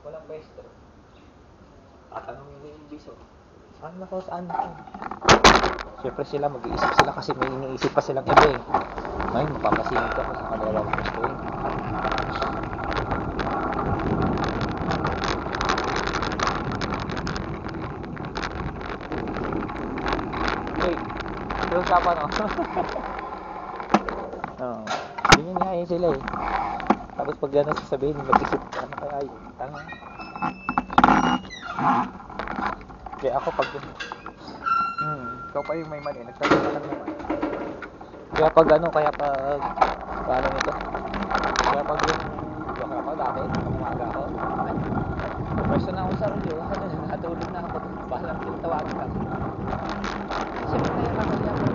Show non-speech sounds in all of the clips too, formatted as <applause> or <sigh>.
Walang pwesto. Tatanungin mo yung biso. Saan na ko? Saan na ko? Siyempre sila, mag-iisip sila kasi may iniisip pa silang iba eh. Ngayon, mapapasingit ako sa kanila gusto eh. Usapan oh. <laughs> Oo. Ganyan nga yun sila eh. Tapos pag gano'n sasabihin, mag-isip, Kaya ako pag... Hmm, ikaw pa yung may mali. Nagsabi ka lang naman. Kaya pag ano, kaya pag... Paano nito? Kaya pag yung... Joke ako dati, umaga ako. Pwesto na ako sa ulo. <laughs> Ano, natulog na ako. Bahala ko tawagin ka. Siyempre kaya kakaya ko.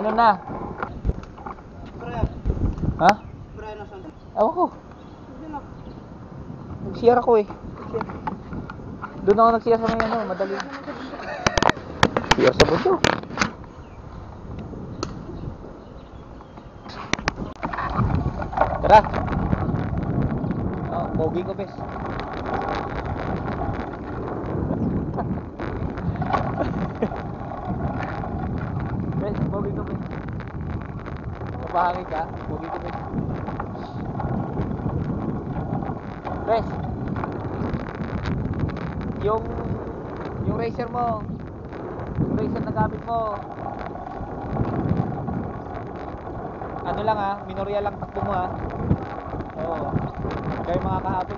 Ano na? Ha? Ewan ko. Nag-share ako eh. Doon ako nag-share sa may ano, madali. Share sa buto. Tara. Oh, pogi ko, bes. <laughs> bes, pogi ko, bes. Mapahangin ka? Pogi ko. Bes. Yung yung racer mo. Yung racer na gamit mo. Ano lang ah, minorya lang takbo mo ah. Oo. Kaya mga kahapon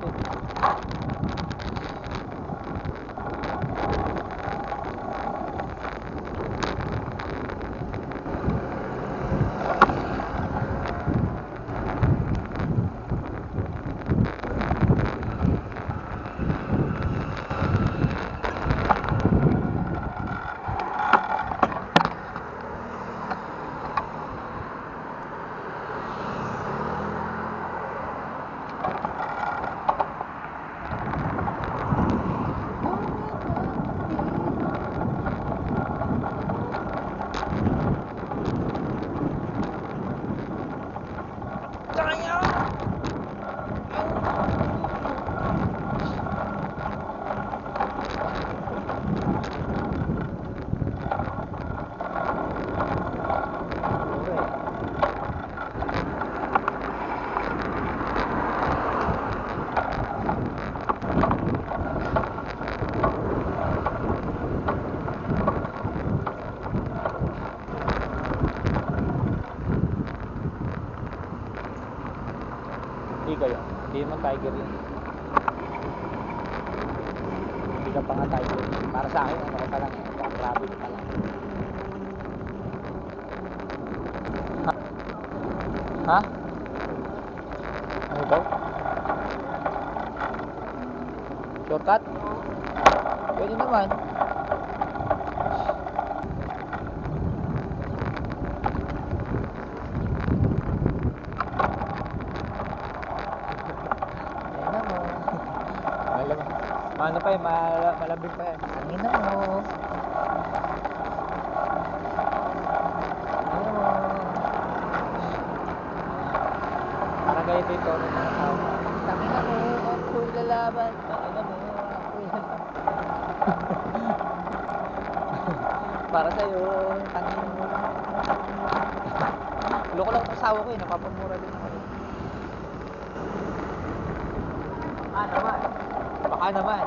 Baka naman.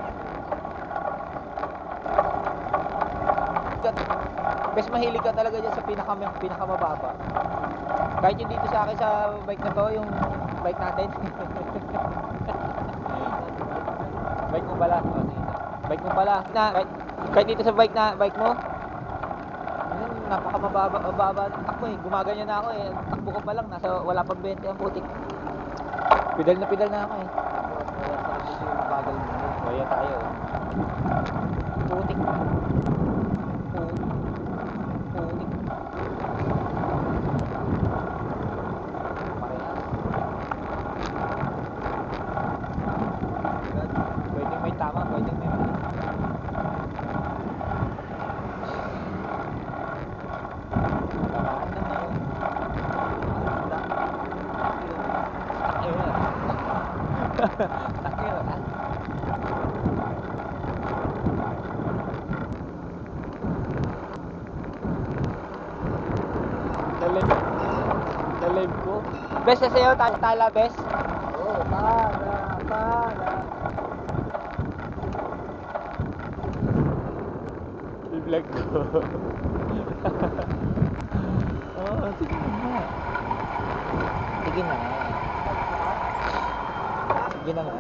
Bes mahilig ka talaga dyan sa pinaka pinakamababa. Kahit yung dito sa akin sa bike na to, yung bike natin. <laughs> bike mo pala. Bike mo pala. Na, kahit, kahit dito sa bike na bike mo, napakamababa mababa ng takbo eh. Gumaganyan na ako eh. Takbo ko pa lang, nasa wala pang 20 ang putik. Pidal na pidal na ako eh. Bagal mo. Kaya tayo. Putik. Putik. Putik. Parehas. Pwedeng may tama, pwedeng may mali. Takira ka. Dalim. Dalim ko. Best na sa'yo, ta- tala, best. Oo, para, para. I-vlog ko. Oo, oh, sige na nga. Sige na nga. Sige na nga.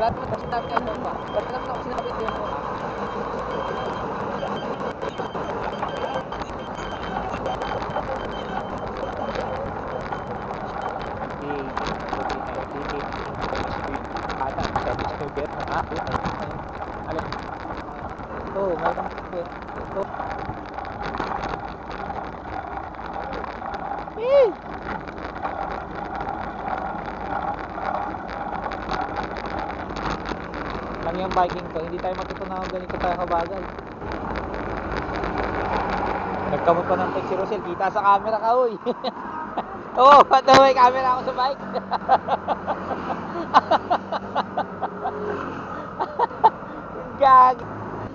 Lahat mo kasi namin ano ba? Ba't naman ako sinabit din mo? Oh, meron bet. Oh. Eh! Lang yung biking to, hindi tayo matutunan kung ganito tayo kabagal. Nagkamot pa ng text si kita sa camera ka, uy. <laughs> Oo, oh, pato may camera ako sa bike. <laughs> Gag.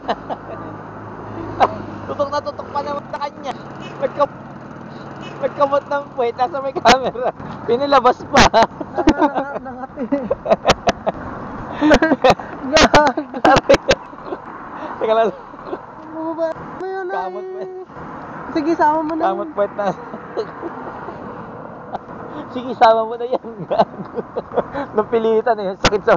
<laughs> tutok na tutok pa naman sa kanya. Nagkam Nagkamot ng puwet, nasa may camera. Pinilabas pa. Nangati. Gag. Teka lang. Bumaba. Ba yun ay? Kamot pa. Sige, sama mo na. Kamot puwet na. <laughs> Sige, sama mo na yan. Napilitan eh. Sakit sa...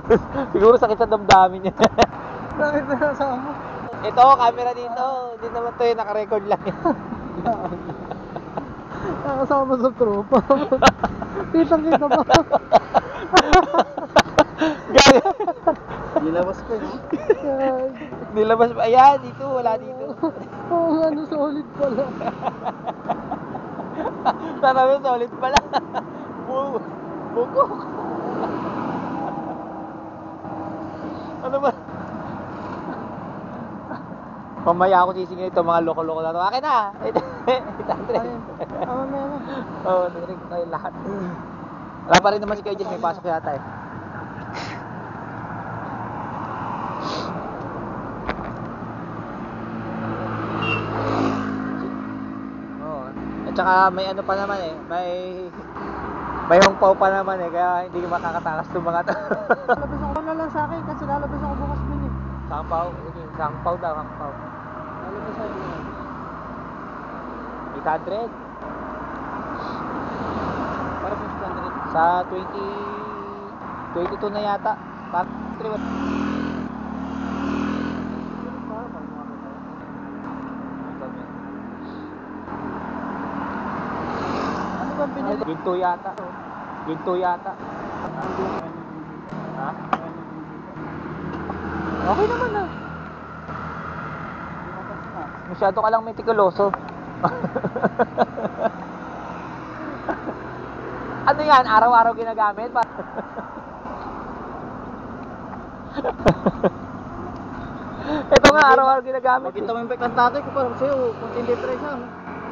Siguro sakit sa damdamin niya. <laughs> Bakit na nasama mo? Ito, camera dito. Hindi naman to yung nakarecord lang. <laughs> Nakasama sa tropa. Kitang kita ba? Gago. Nilabas ko yun. Nilabas pa. Ayan, dito. Wala dito. Oo nga, ano, solid pala. <laughs> Sabi solid pala. Bu bukok. ano ba? Mamaya ako sisingin ito mga loko-loko na to. Akin na! Ito, ito. Tama na yan. Oo, narinig tayo lahat. Wala pa rin naman si Kuya Jess, may pasok yata eh. Oo. At saka may ano pa naman eh, may may hongpaw pa naman eh, kaya hindi ka makakatakas ng mga to. <laughs> Lalabas ako na lang sa akin kasi lalabas ako bukas din eh. sangpaw, sige, sangpaw daw, sangpaw. Lalabas ako na. 800 Para po sa standard. sa 20 22 na yata. Parang 3 Ano ba binili? Ginto yata. Ginto yata. Ha? Okay naman ah. Masyado ka lang metikuloso. <laughs> ano yan? Araw-araw ginagamit? Pa- <laughs> Ito nga, araw-araw ginagamit. Makita mo yung bike ng tatay ko parang sa'yo, konting depresya. no?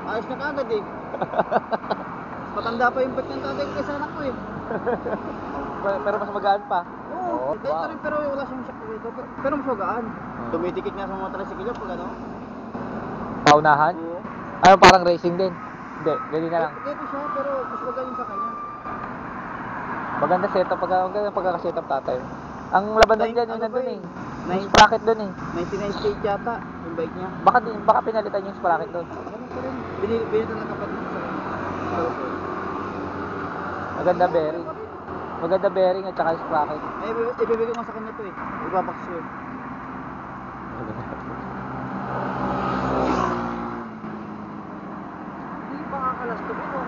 Ayos na kagad eh. <laughs> Matanda pa yung bike ng tatay ko kaysa anak ko eh. <laughs> Pero mas magaan pa. Oo, Oh, kahit wow. rin pero wala siyang shock dito. Pero, pero mas magaan. Hmm. Dumidikit nga sa mga tricycle pag ano. Paunahan? Oo. Ano, parang racing din? Hindi, ganyan na lang. Dito siya pero mas magaan yung sa kanya. Maganda setup, pagka, maganda pagkakasetup tatay. Ang laban dyan, yun ano nandun ba eh. eh? Yung Nine- sprocket dun eh. 99 stage yata yung bike niya. Baka, din, baka pinalitan yung sprocket dun. Ganun pa rin. Binili, binili ng kapatid ko sa kanya. Maganda bearing. Maganda bearing at saka yung sprocket. Ay, ibi- ibibigay ko sa kanya to eh. Ibabaks ko yun. Hindi pa kakalas to dito.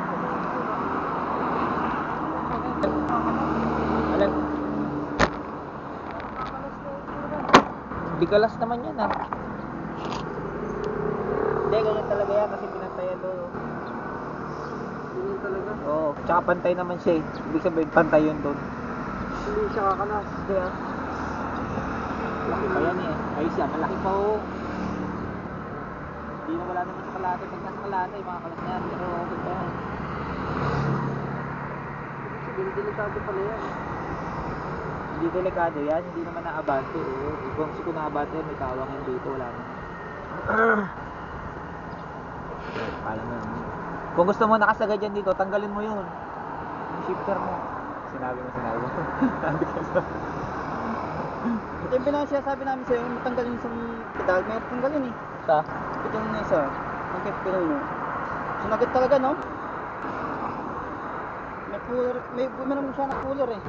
Alam, di kalas naman yan ah. Hindi, ganyan talaga yan kasi pinantayan doon. Talaga. Oo, tsaka pantay naman siya eh. Ibig sabihin, pantay yun doon. Hindi siya kakalas. Kaya, Laki pa yan eh. Ay siya, malaki pa oh. Hindi na wala naman sa kalate. Pag nasa kalate, mga kalas na yan. Pero okay pa yan. Siguro delikado pala yan. Hindi delikado yan. Hindi naman naabante. Oo. Ibang si kung naabante, may kawang yan dito. Wala naman. Mo yun. Kung gusto mo nakasagad yan dito, tanggalin mo yun. Yung shifter mo. Sinabi mo, sinabi mo. Sabi ko sa... Yung pinaka sabi namin sa'yo, yung matanggalin sa pedal, may tanggalin eh. Sa? Ito yung nasa, ang pedal mo. Sumagot talaga, no? May cooler, may buminom siya ng cooler eh.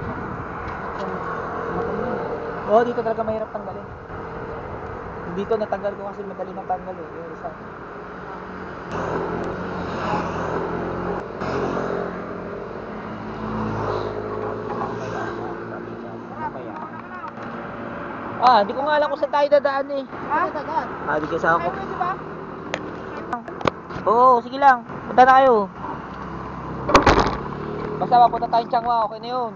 Oo, dito talaga mahirap tanggalin. Dito natanggal ko kasi madali natanggal eh. Yung isa. Ah, hindi ko nga alam kung saan tayo dadaan eh. Ha? Dadaan. Ah, di kasi ako. di ba? Oo, sige lang. Punta na kayo. Basta mapunta tayong Changwa, okay na yun.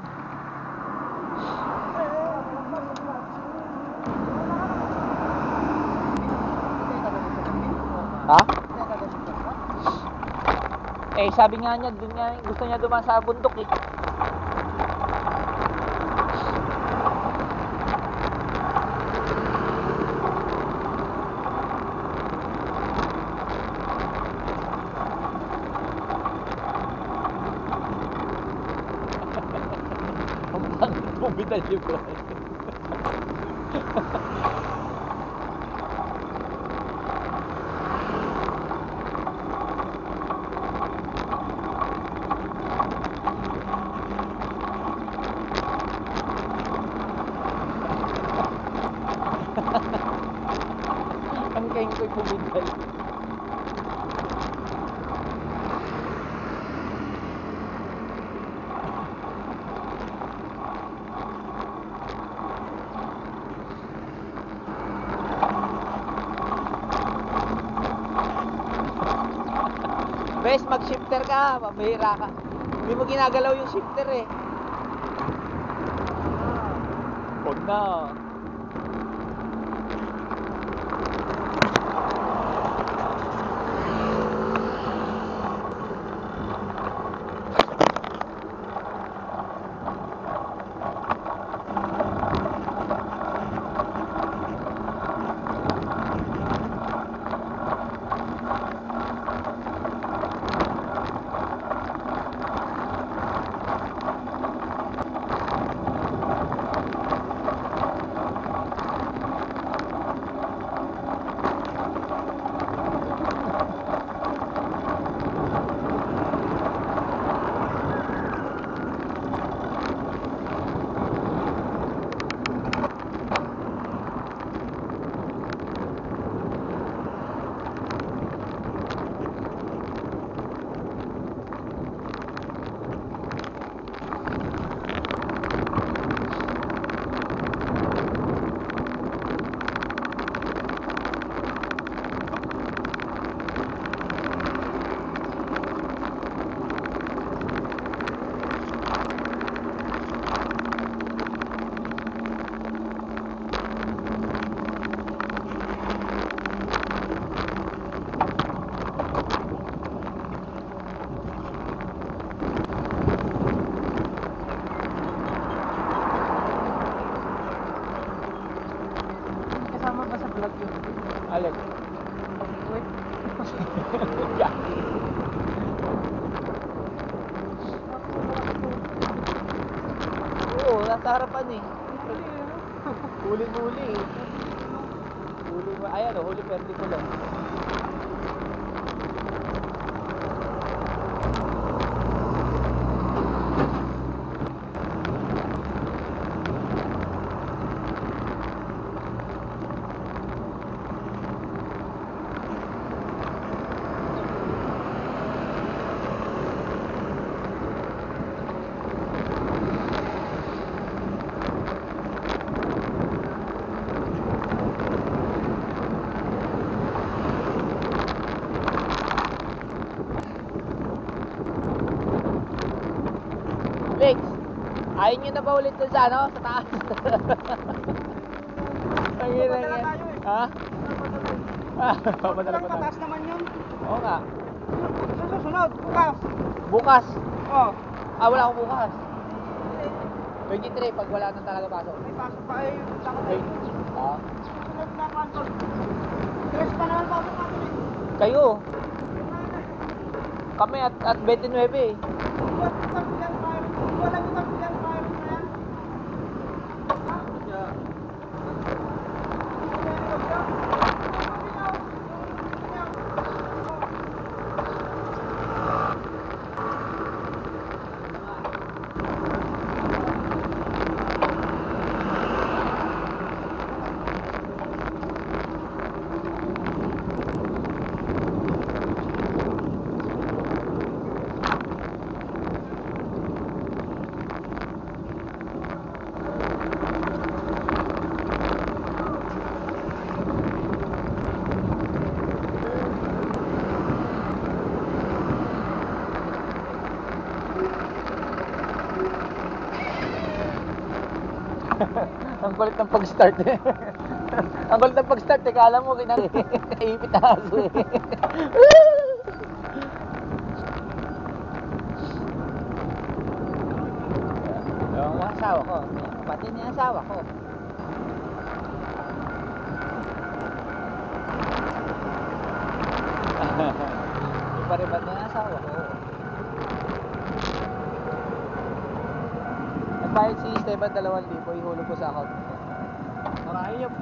Ha? Eh, sabi nga niya, dun nga, gusto niya dumaan sa bundok eh. Ang bumital yung buhay. Ang kain ko'y bumital. Bes, mag-shifter ka, mabihira ka. Hindi mo ginagalaw yung shifter eh. Na ba ulit dun sa ano? Sa taas? <laughs> Ang ina nga. Ha? Papadala <laughs> pa tayo. Naman yun. Oo nga. Sa susunod, bukas. Bukas. Oh. Ah, wala akong bukas. 23, pag wala nang talaga pasok. May pasok pa eh. Saka na Wait. Ah, Susunod na kwanto. Tres pa naman pasok natin eh. kayo. Kami at, at 29 eh. Buwan ko kang bilang fire. Wala ko kang bilang fire na yan. Ha? Ang kulit ng pag-start eh. <laughs> Ang kulit ng pag-start eh. Kala mo, kinang <laughs> ipit na eh. <laughs> Yung mga asawa ko. Pati niya asawa ko. Pa rin ba't niya asawa ko? Nagbayad si Esteban 2,000, ihulog ko sa account ko. Marami yung...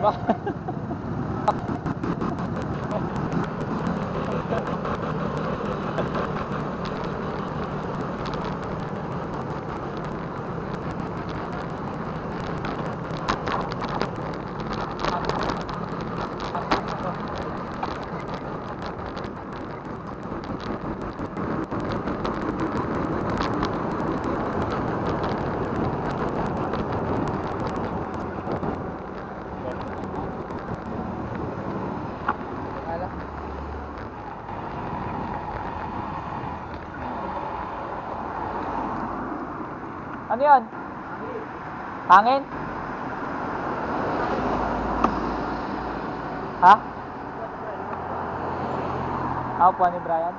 Ba? Ala. Ano yan? Hangin? Ha? Ako po ni Brian.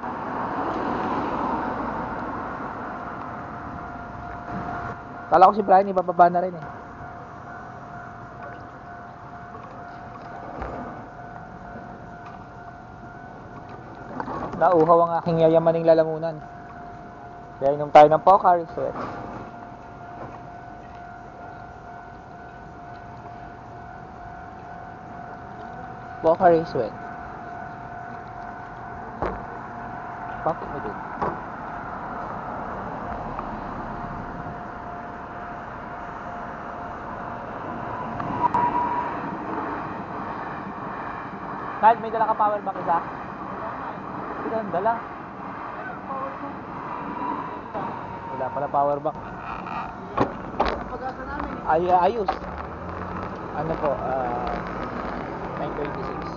Kala ko si Brian ibababa na rin eh. Nauhaw ang aking yayamaning lalamunan. Kaya inom tayo ng Pocari Sweat. Pocari Sweat. Bakit mo din? Kyle, may dala ka power bank isa? Ito ang dala. Wala pala power bank. Eh. Ay, ayos. Ano po, ah, 926. politicians.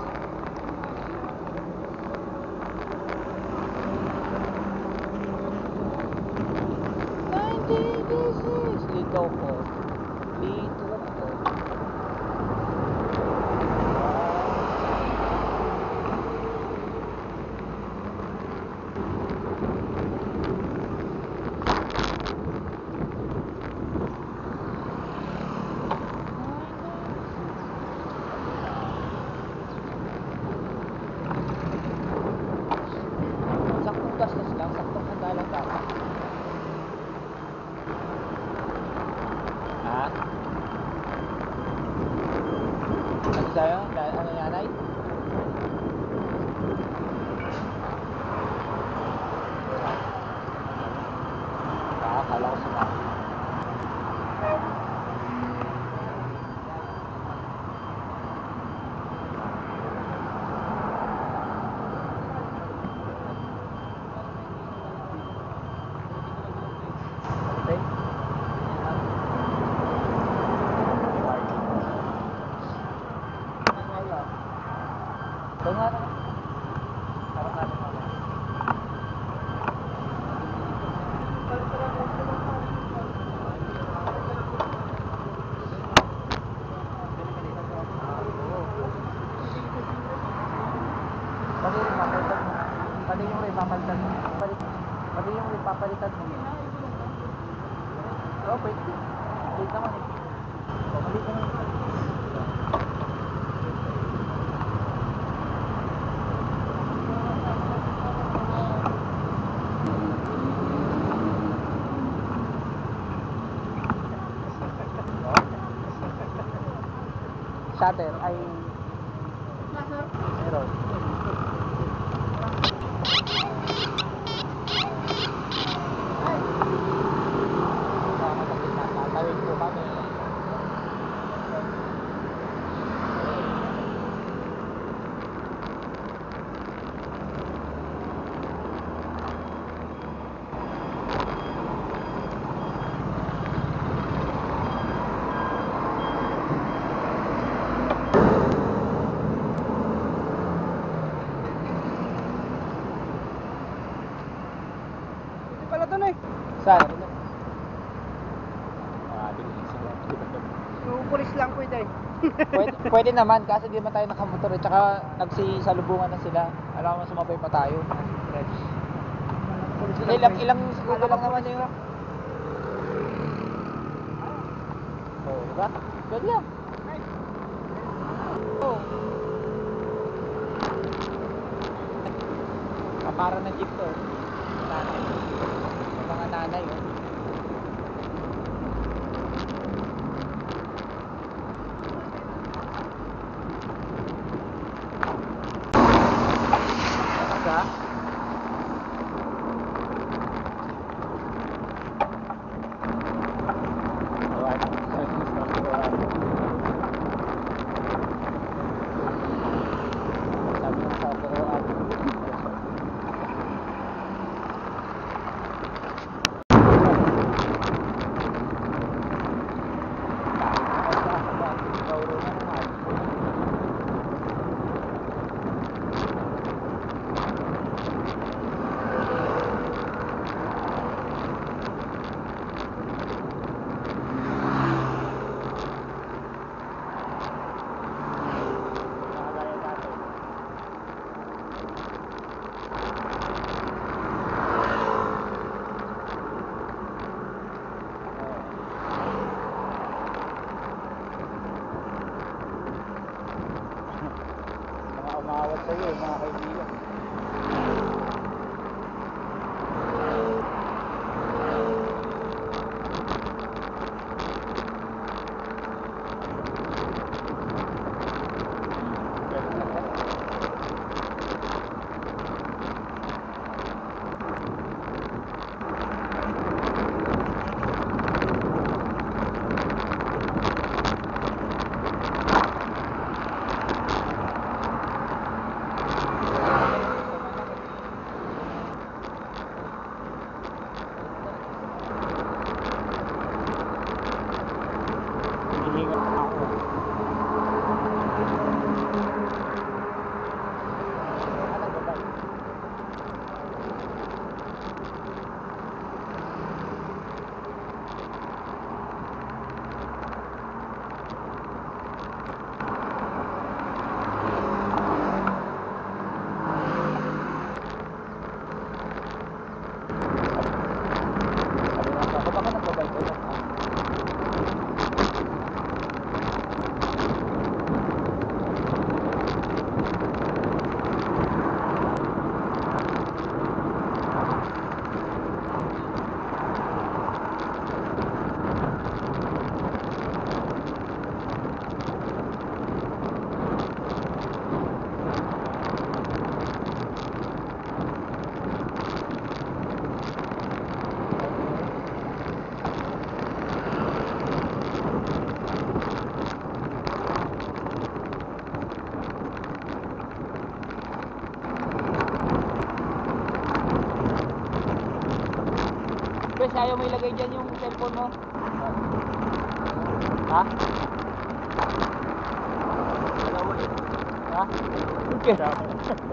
pwede naman kasi di man tayo nakamotor eh. at saka nagsisalubungan na sila. Alam mo, sumabay pa tayo. Ilang, ilang segundo lang naman yung... Oh, diba? Good lang. Oh. Para na mo ilagay dyan yung cellphone mo? Ha? Eh. Ha? Okay.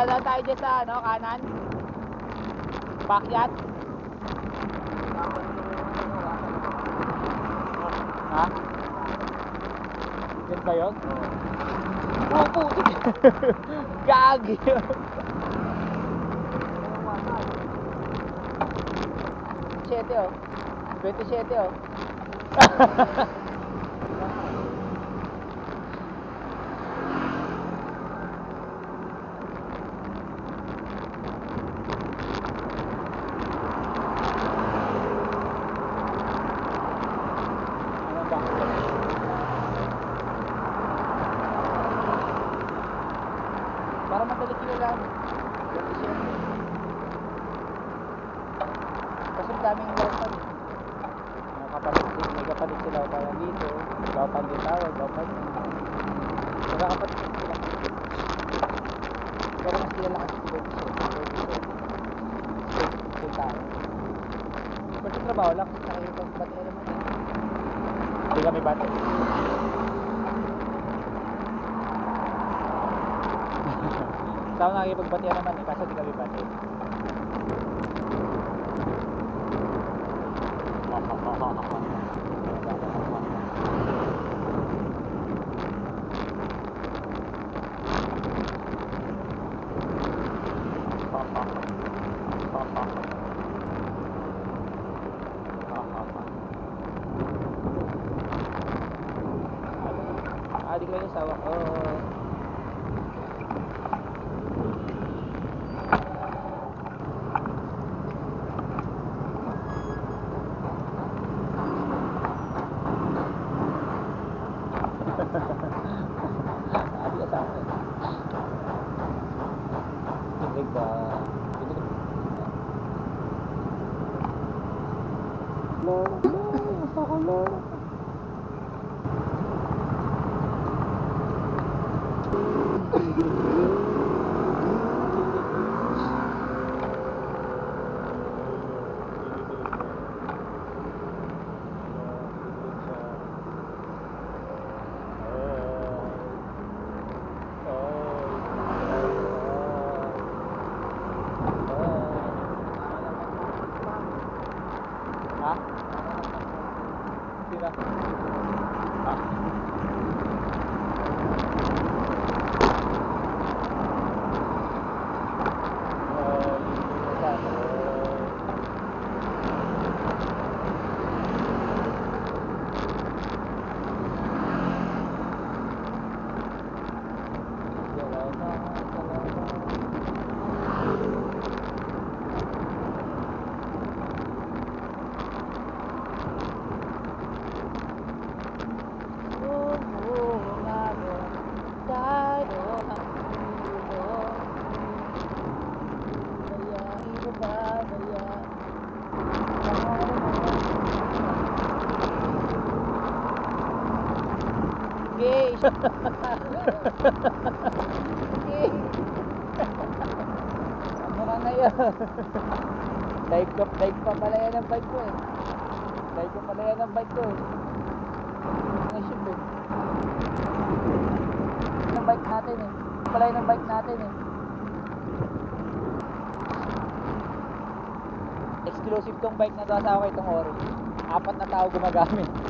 Dadaan tayo dyan sa ano, kanan. Backyard. Ha? Yan ba yun? Oo, puti. <laughs> Gagi. Siyete oh. 27 oh. <laughs> Thank you. <laughs> Dive ka, dive pa pala yan ang bike ko eh. Dive pa pala yan ang bike ko eh. Ang ship eh. Ang bike natin eh. Pala yan ang bike natin eh. Exclusive tong bike na to asawa ko itong Ori. Apat na tao gumagamit.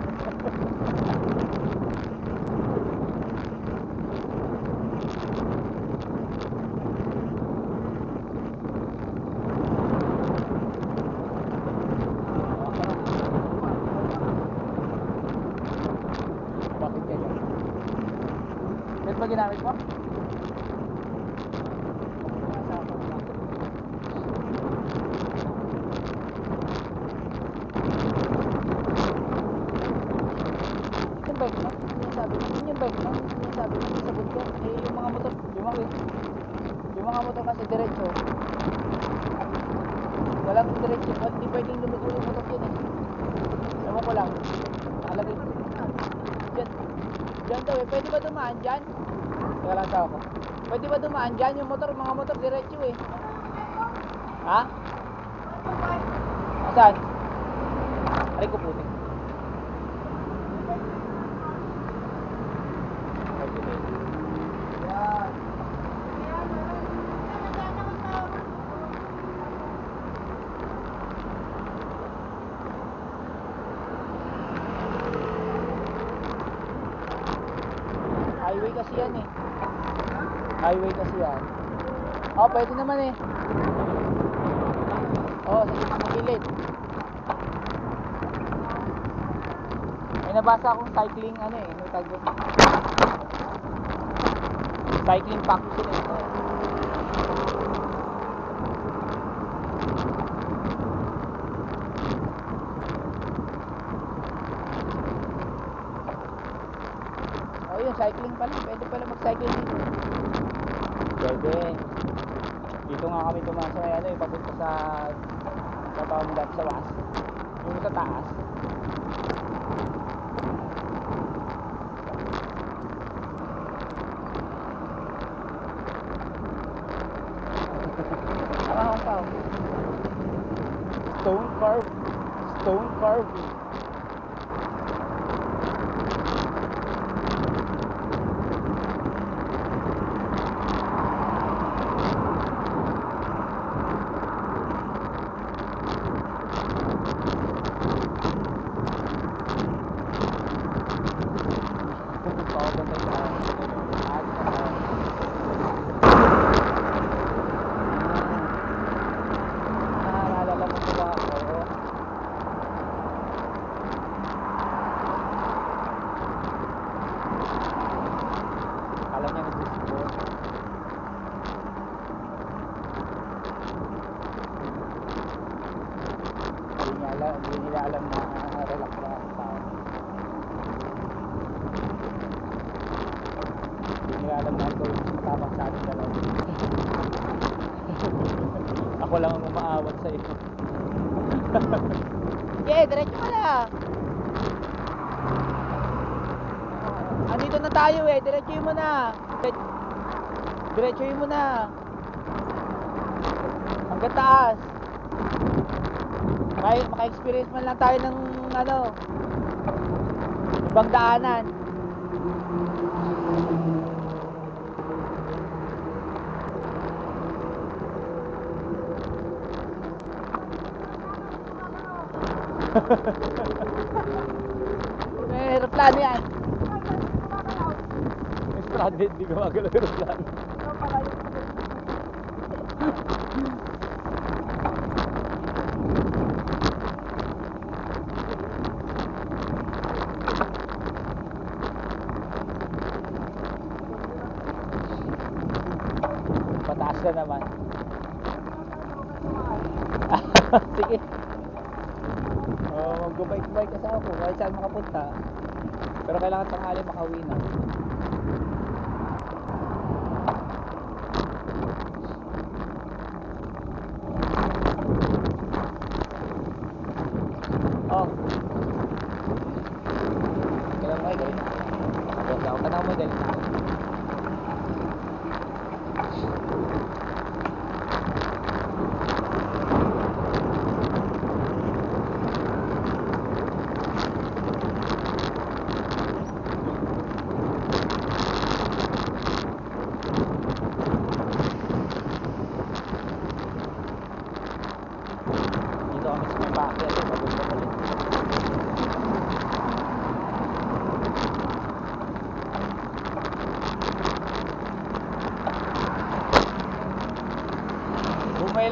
房子之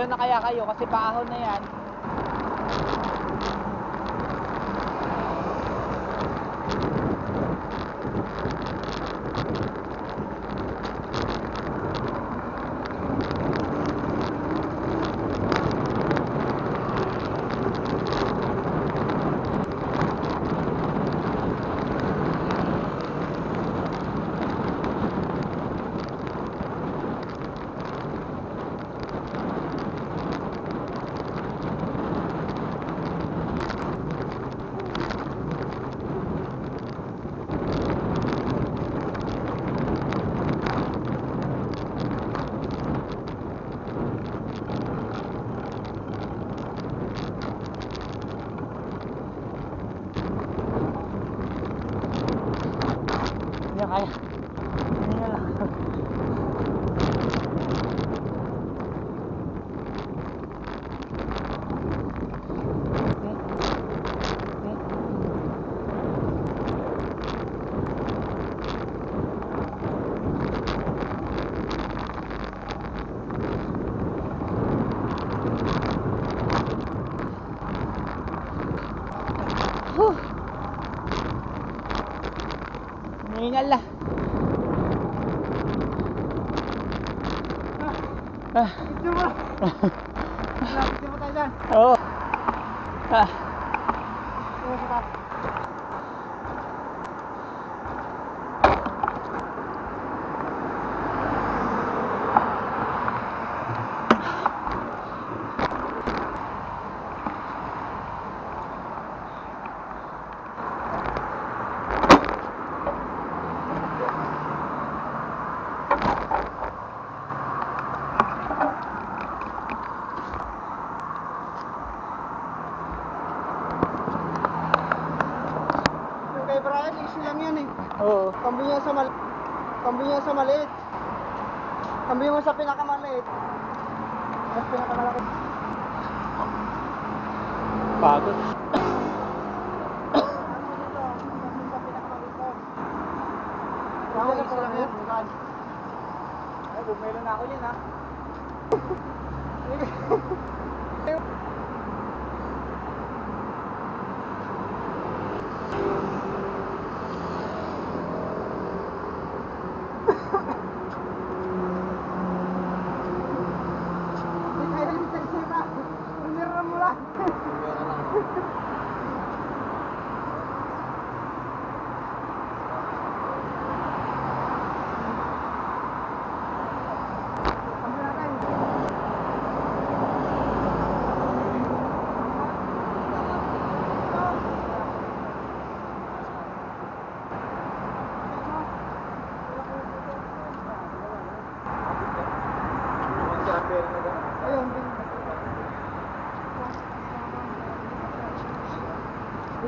na kaya kayo kasi paahon na yan.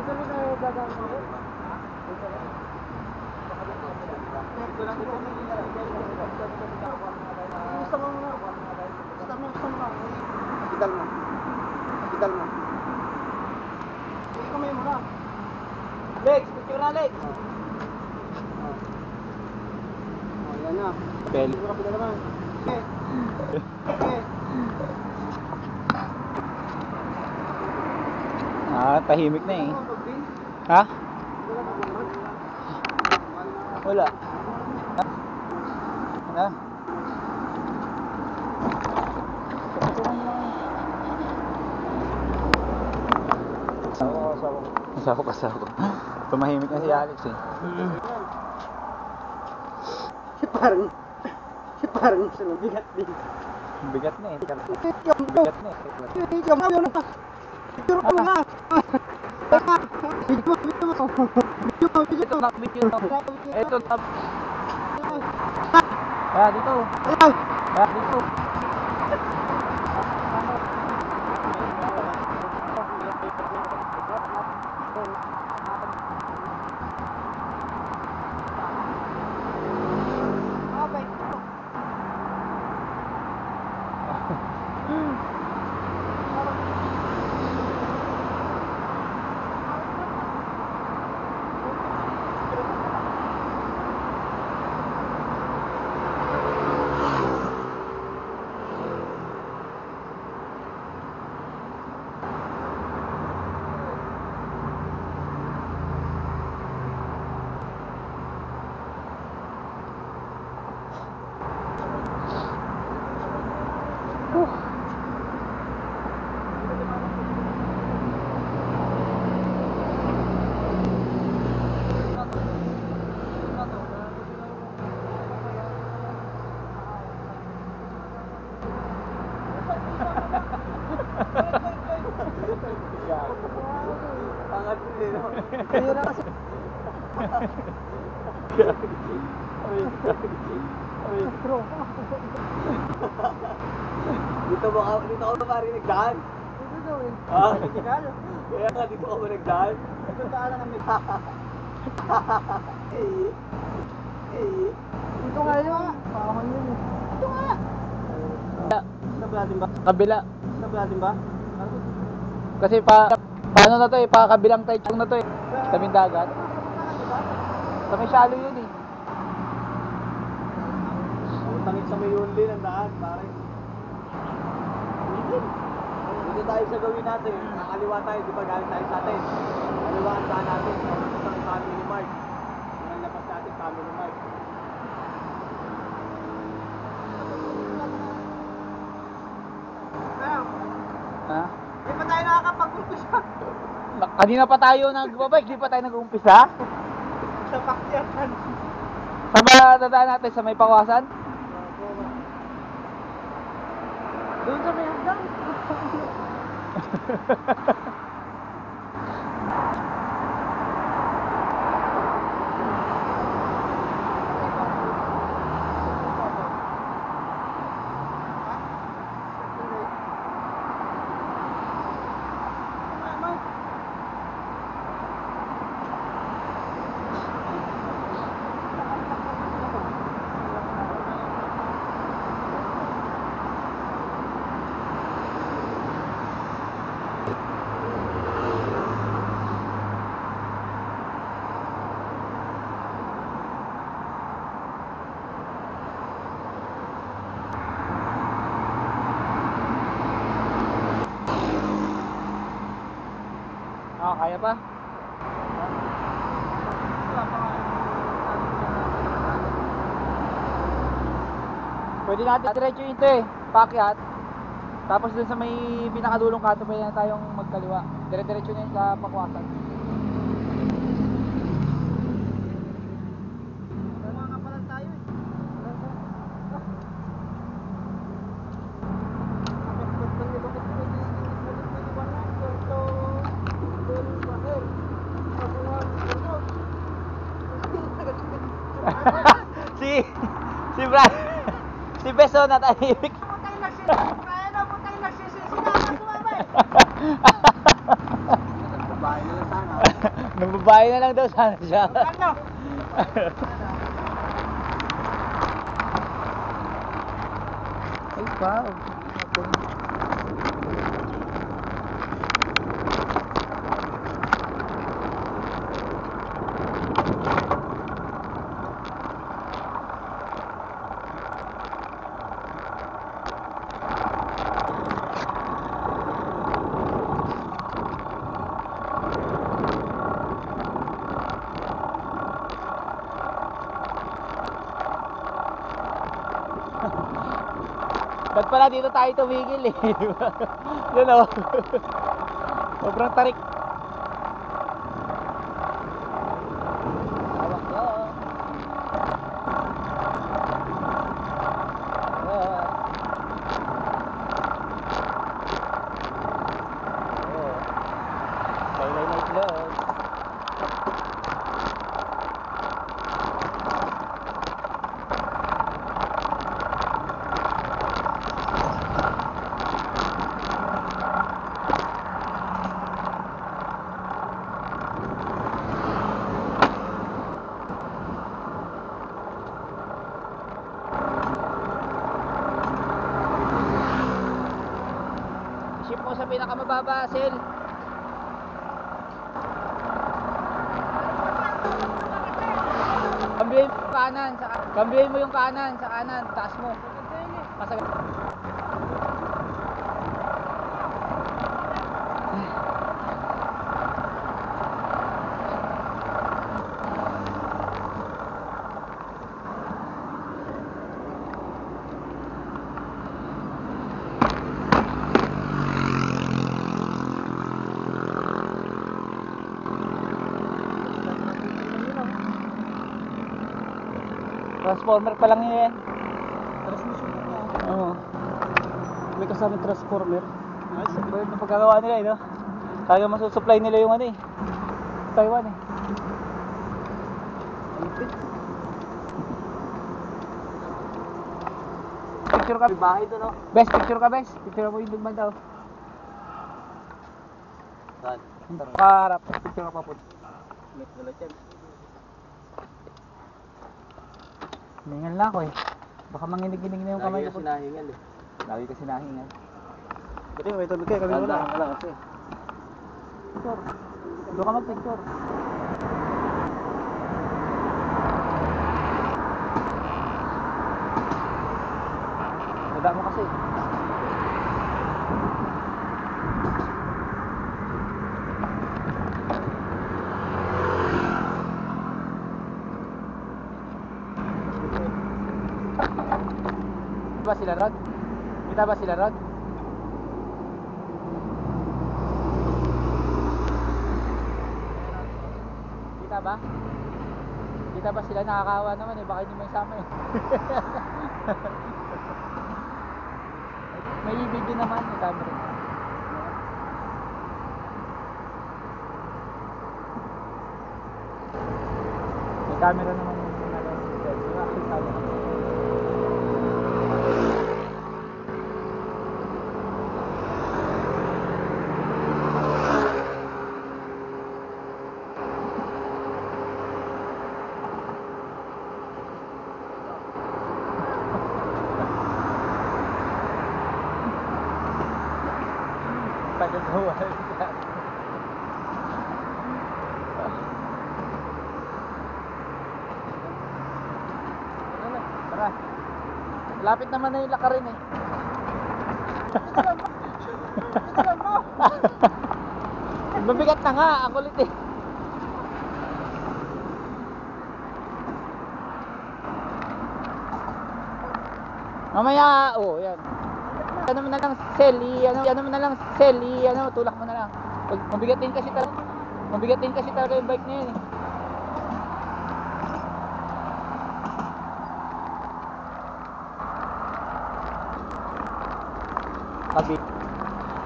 Dito rin tayo dadaan dito. Dito lang. Dito lang. Gusto mo muna. Gusto mo, gusto mo ka. Kapital mo. Kapital mo. Hindi kamay mo na. Legs, picture na legs. Oh, yan na. Pel. Siguro kapital naman. Okay. Okay. Ah, tahimik na eh. Ano? Ha? Wala. Ha? Asawa ko, asawa ko. Tumahimik na si Alex eh. Si parang, si parang sila bigat din. Bigat na eh. Bigat na eh. ikaw, na. Picture ko na. Video mo, video video Ito. Ayaw, Ah, dito. Ah, dito. Okay. Angat ko din. Kaya na kasi. Bro. Dito ba ka, dito ka ba marinig daan? Dito daw eh. Ah. Medical. Kaya nga, dito ka ba nagdaan? Ito daanan ng medical. Dito nga yun. Pahon yun eh. Dito nga. Ba? Kabila. Nablatin ba? Kasi pa, paano na to eh, pa tayo na to eh. Tabing dagat. Sa may shallow yun eh. Tangit sa may yunli ng daan, pare. Dito tayo sa gawin natin. Nakaliwa tayo, di ba galing tayo sa atin? Kaliwa dadaan natin. Sa Family Mart. Yung labas natin Family Mart. Ano? Ha? Di pa tayo nakakapag-umpisa. Na- Kanina pa tayo nagbabike, di pa tayo nag-uumpisa? Sa pakyatan. Saan ba dadaan natin? Sa may pawasan? Doon sa may hagdan. <laughs> Ah, kaya pa? Pwede natin diretso ito eh, pakyat. Tapos dun sa may pinakadulong kato, pwede na tayong magkaliwa. Dire-diretso na yun sa pakwasan. Wala nga pala tayo eh. si, si Brad, si Beso na tahimik. Babae na lang sana. Nagbabae na lang daw sana siya. Ano? Ay, wow. Ba't pala dito tayo tumigil eh? <laughs> Yun o. <laughs> Sobrang tarik. Hawak ko. Ah. Oh. Kailay na itlog. Ship mo sa pinakamababa, Sel. Kambihin mo yung kanan, sa kambihin mo yung kanan sa kanan, taas mo. Masag Transformer pa lang yun. Transmission mo na. Oo. May kasama transformer. Nice. Iba yung pagkagawa nila eh, no? Talaga masusupply nila yung ano eh. Taiwan eh. Picture ka. May bahay doon oh. Best picture ka, best. Picture mo yung dugman daw. Saan? Parap. Picture ka pa po. May wala dyan. Hingal na ako eh. Baka manginig-inig na yung kamay ko. po. sinahingal eh. Lagi kasi nahingal. Pati may tulog kayo, kami wala. Wala kasi. Picture. Doon ka mag-picture. Baba mo kasi. Sila Rod? Kita ba sila Rod? Kita ba? Kita ba sila nakakawa naman eh, baka hindi mo isama <laughs> eh. May video naman, may camera. May camera naman yung ano, yung action camera. Tagal buhay. Tara. Lapit naman na yung lakarin eh. Mabigat na nga, ang kulit eh. Mamaya, oh, yan. Ano mo na lang, Selly, ano, ano mo na lang, Selly, ano, tulak mo na lang. Mabigat din kasi talaga, mabigat din kasi talaga yung bike na yun eh. Kabi,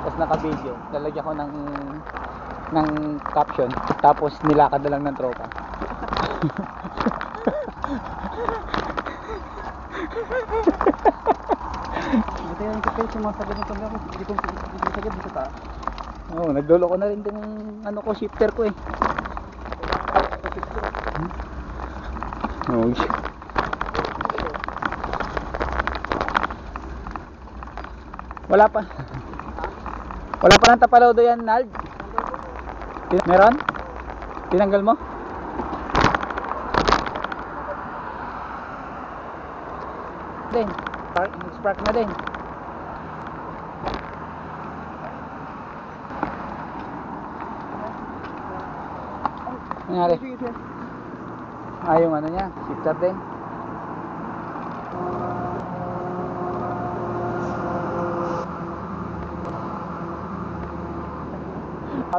tapos lalagyan ko ng ng caption, tapos nilakad na lang ng tropa. Buti yung kapil, sumasagad ng pagkakot. Hindi ko sumasagad dito ta. Oo, oh, naglolo ko na rin din yung ano ko, shifter ko eh. Oh, shit. Wala pa. Wala pa ng tapalodo yan, Nald. Meron? Tinanggal mo? Din. Spark, spark na din. Nangyari? Ah, yung ano niya, shifter din.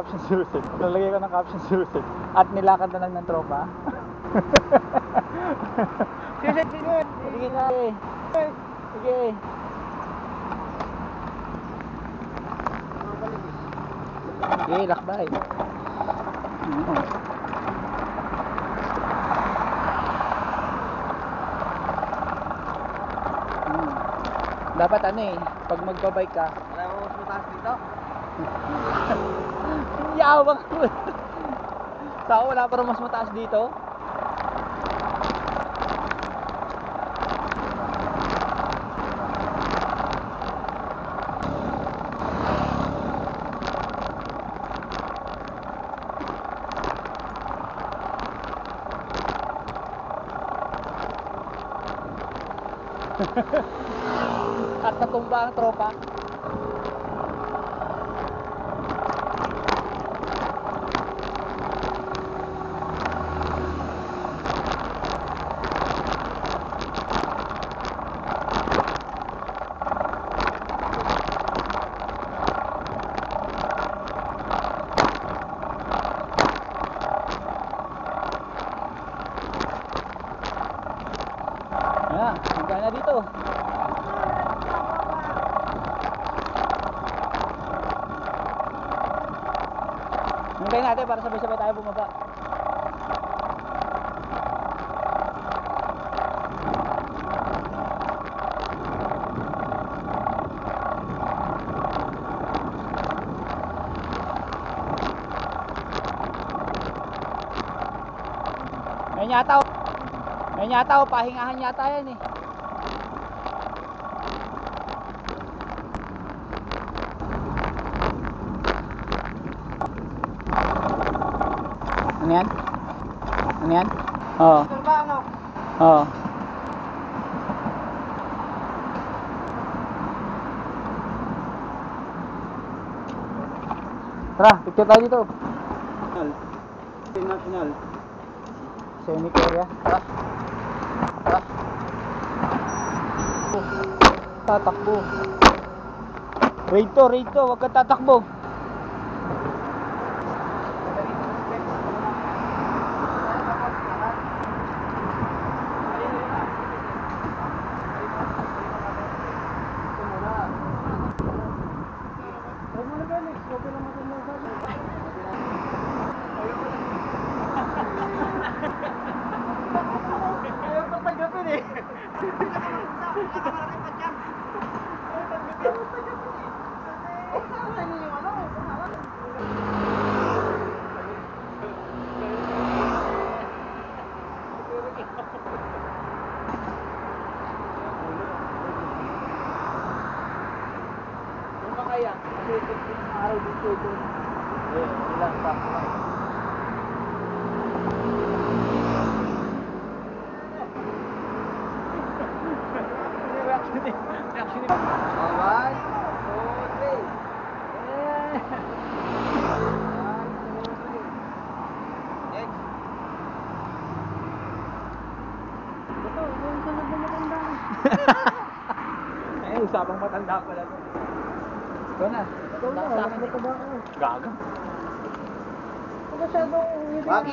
Caption suicide. Nalagay ko ng caption suicide. At nilakad na lang ng tropa. <laughs> Sige, sige. Sige na eh. Sige. Sige, lakbay. Dapat ano eh, pag magbabike ka, Wala mo mas mataas dito. <laughs> yawang ko. Sa ako wala pa mas mataas dito. <laughs> At natumba ang tropa. Ayan, hanggang na dito. Hintayin natin para sabay-sabay tayo bumaba. Ngayon yata, oh. ngayon yata, oh, pahingahan yata yan eh. Ano yan? Ano yan? Oo. Ano? Oo. Tara, picture tayo dito. National. National. Scenic area. Tara. Tatakbo. Raid to, raid to, huwag kang tatakbo.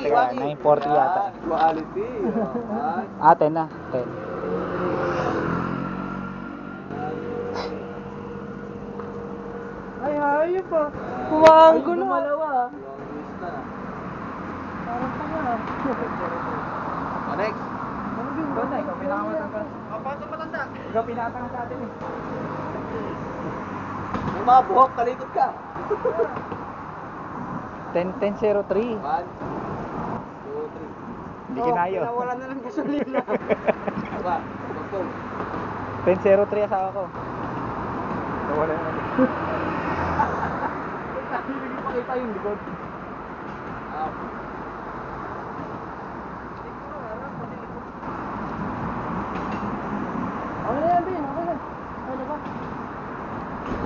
9.40 ka, 9.40 yata. Quality. Oh, ah, 10 na, 10. Ay, hayop pa. Kumaanggo na. Malawa. Ah. Parang tanga. Next. Ano yung bata? Ikaw pinakamatan pa. Kapasok matanda. Ikaw pinatangan sa atin eh. May mga buhok, talikod ka. 10-10-03. 1, hindi kinayo. Nawala na ng gasolina. Diba? Go. 10, 0, 3 asawa ko. Nawala na. <laughs> Hindi pakita yung likod. Up. Okay na yan, Bin. Okay na. Okay na ba?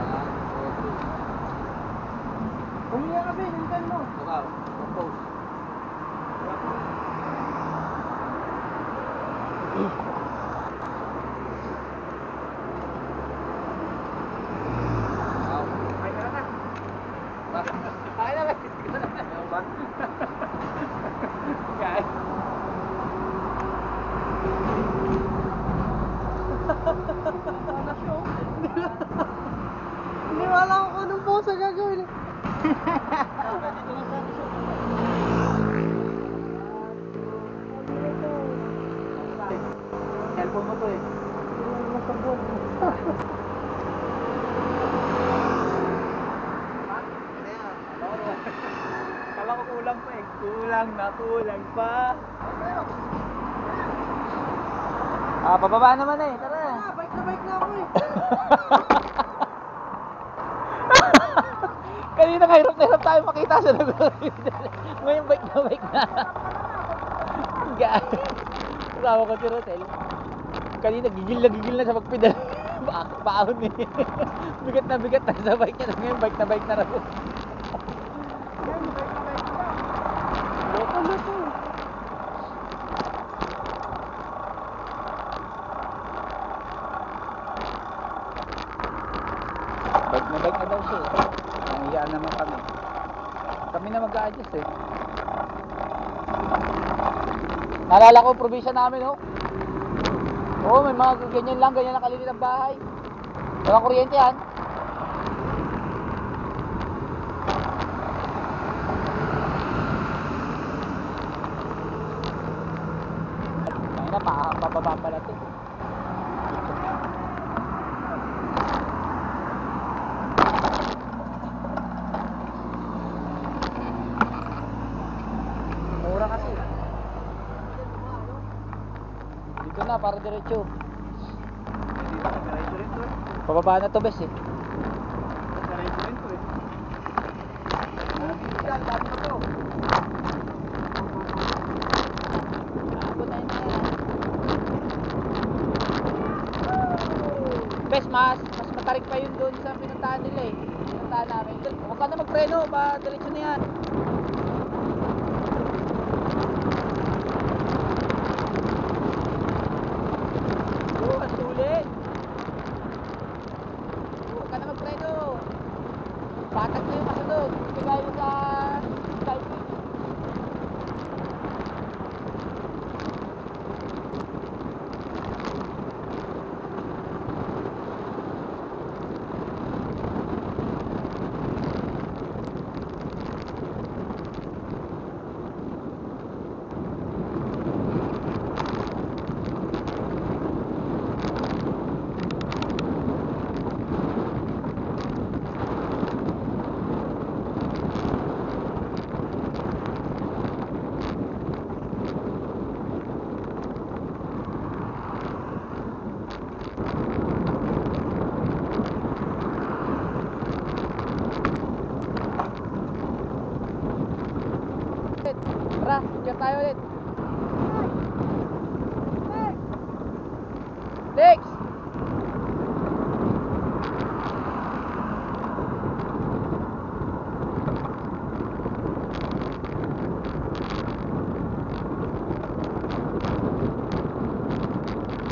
One, two, three. Umiyak ka, Bin. Hintan mo. Diba? Compose. Up. Ay, ka na. Ba? Ay na, Ayaw ba? Guys. Hindi wala ko kung anong pose gagawin. Cellphone mo to eh. Kala ko kulang pa eh. Kulang na kulang pa. Ah, pababa naman eh. Tara. Ah, bike na bike na ako eh. Kanina nga hirap na hirap tayo makita sa lugar. Ngayon bike na bike na. Guys. Ko si Rosel. Kanina gigil na gigil na sa pagpedal. Pa- <laughs> Paahon eh. <laughs> bigat na bigat na sa bike niya. Ngayon bike na bike na raw. Loko to. Bike na bike na daw siya. Nangiyaan naman kami. Kami na mag-a-adjust eh. Naalala ko probinsya namin oh. Oo, may mga ganyan lang, ganyan lang kalilit ang bahay. Walang kuryente yan. Ay na, pa, pababa pala to. Mura kasi. Dito na, para diretso. Pababa na to, bes eh. Diretso rin to eh. Yan, dami na to. Bes, mas, mas matarik pa yun doon sa pinuntahan nila eh. Pinuntahan namin. Huwag ka na magpreno, ba, diretso na yan. Oo, ang sulit. Tara, picture tayo ulit. Lex!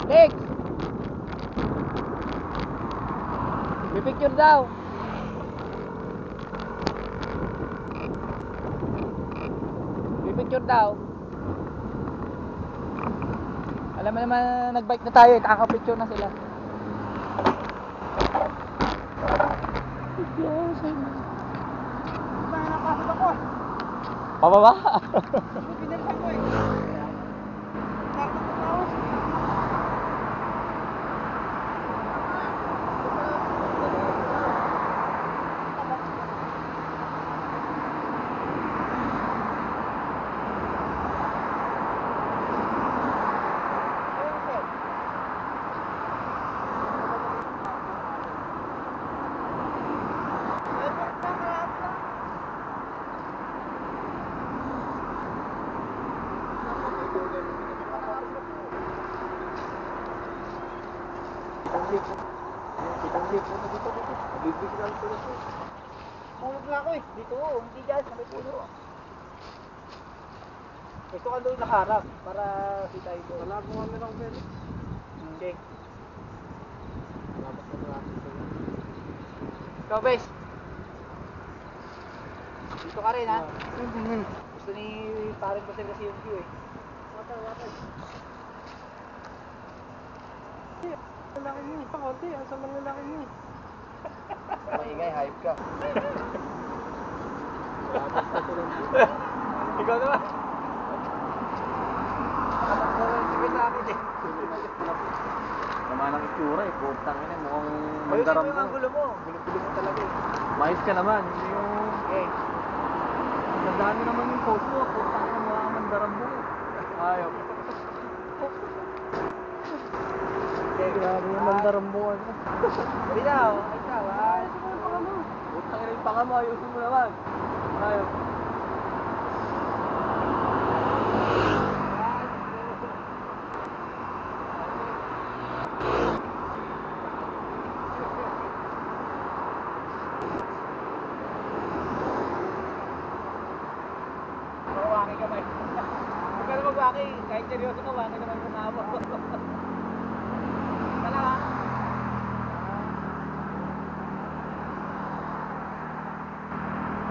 Lex! May picture daw. May picture daw. Alam mo naman nagbike na tayo, eh, kakapicture na sila. Pababa. <laughs> Ano pinalitan ko eh. Takot ko tao. Na ako eh. Dito, hindi dyan, sa may puno. Gusto ka doon nakaharap para kita ito. Wala mo kami ng pwede. Hindi. Salamat na lang. Ikaw, Bes. Dito ka rin, ha? Gusto ni parang ko kasi yung view, eh. Water, water. Lalaki mo. Kaunti, ang sa mga lalaki mo. Maingay, hype ka. <laughs> <laughs> Ikaw naman. Nakapagpapalipin sa akin eh. Naman ang itsura eh. Putang ina, mukhang mandaram mo yung mo. angulo mo. Gulo-gulo mo talaga eh. Mais ka naman. Hindi yung... Okay. Ang dami naman yung post mo. Putang ina, mukhang mandaram mo. Ayaw. Okay, Grabe yung mandaram mo. Ano? Binaw, ikaw, ah. Putang ina yung panga mo. Ayusin mo naman. Ayaw. Mawaki ka ba? Huwag ka na magwaki. Kahit seryoso ka, waki naman sa tao. Tala ka.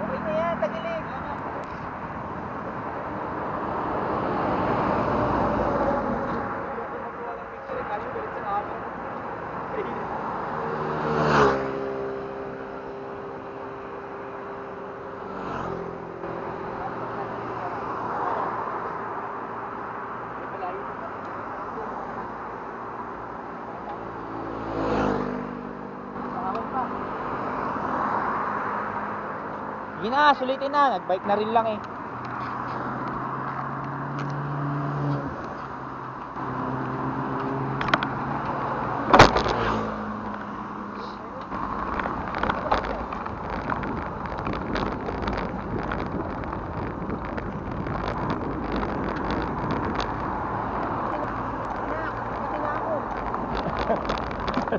Okay na yan, tagilig. Sige na, sulitin na. Nagbike na rin lang eh.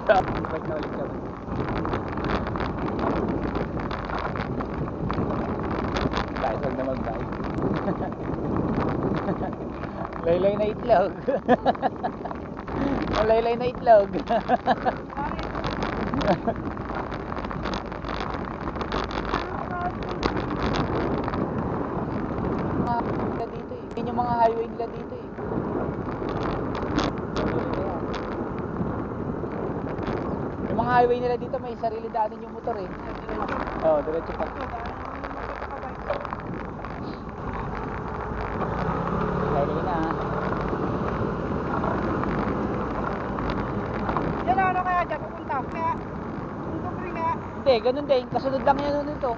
Nagbike na ulit kami. Kahit huwag na mag-bike. laylay na itlog. <laughs> Ang laylay na itlog. mga dito eh. Yun yung mga highway nila dito eh. Yung mga highway nila dito may sarili daanin yung motor eh. Oo, oh, diretso pa. Highway na ah. Yan ano kaya dyan, pupunta. Kaya, pupunta pa rin kaya. Hindi, ganun din. Kasunod lang yan nun ito.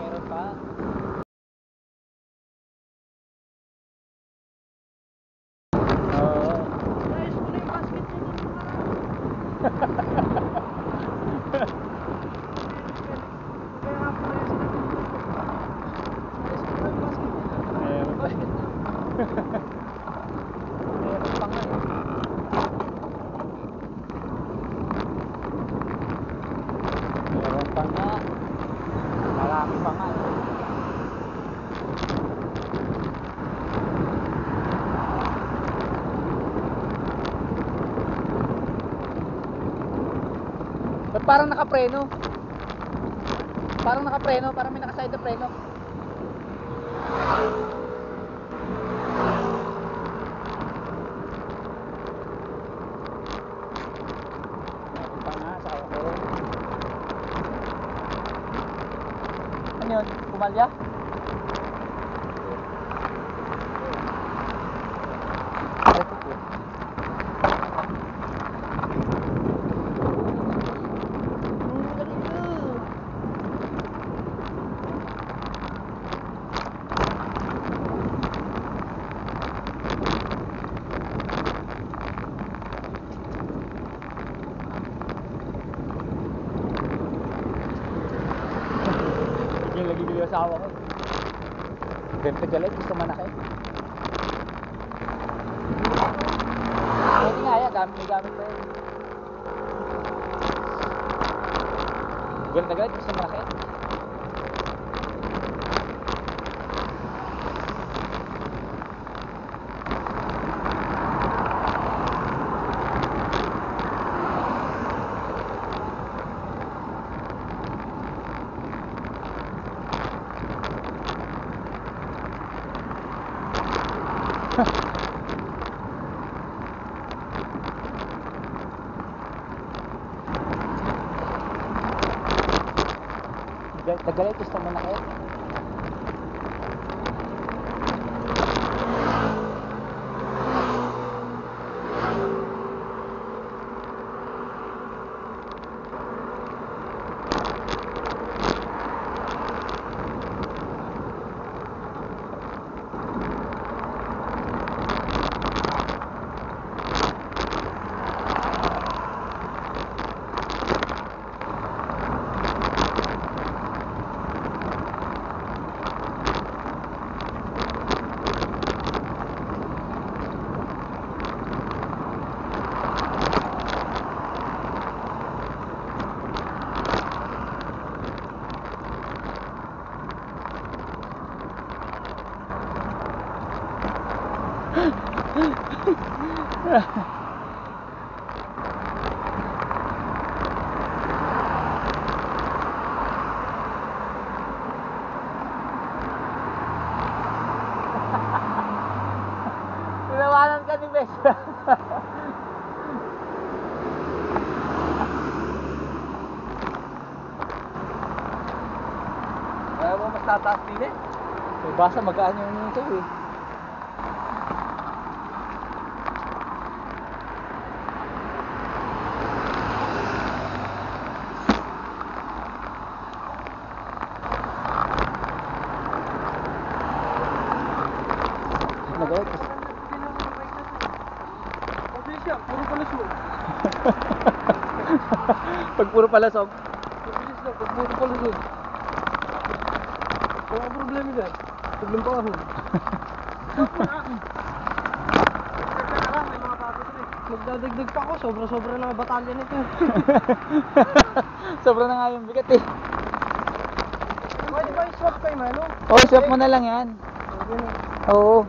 Meron pa. Meron pa nga eh. Meron pa nga. Marami pa nga. eh. Ba't parang nakapreno? Parang nakapreno, parang may nakaside na preno. Tataas din eh. Eh, basa magaan yung yung sa'yo eh. <laughs> Pag puro lang, pag puro palas mo. Kung ang problema dyan, tiglang pa ako. Magdadagdag pa ako, sobra-sobra na batalya nito. Sobra na nga yung bigat eh. Pwede ba i-swap kayo, Mano? Oh, swap mo na lang yan. Oo.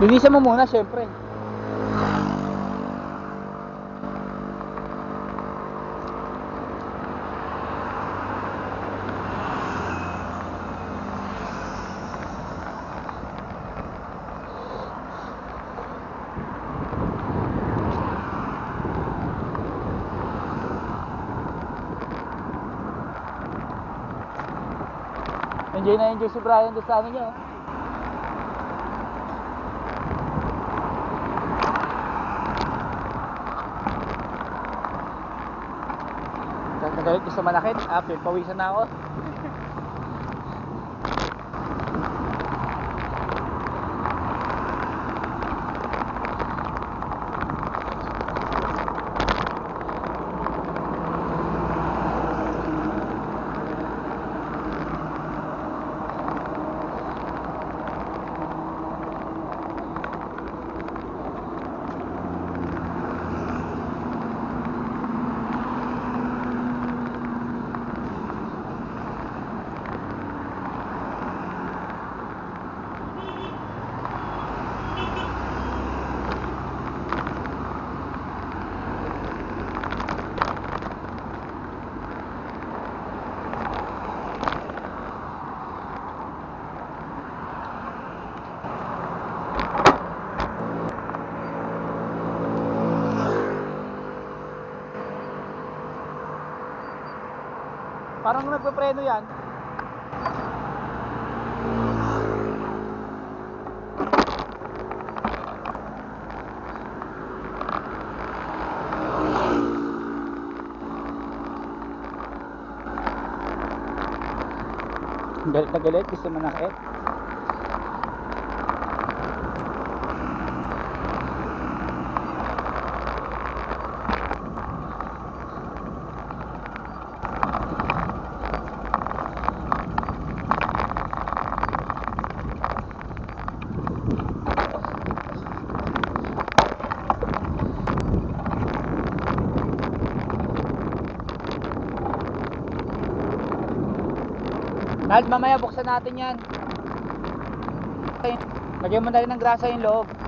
Linisan mo muna, syempre. Enjoy na enjoy si Brian doon sa ano niya. oh. Nagalit gusto manakit. Ah, pawisan na ako. Parang nagpe-preno yan. Galit na galit, gusto manakit. Nald, mamaya buksan natin yan. Lagyan mo na rin ng grasa yung loob.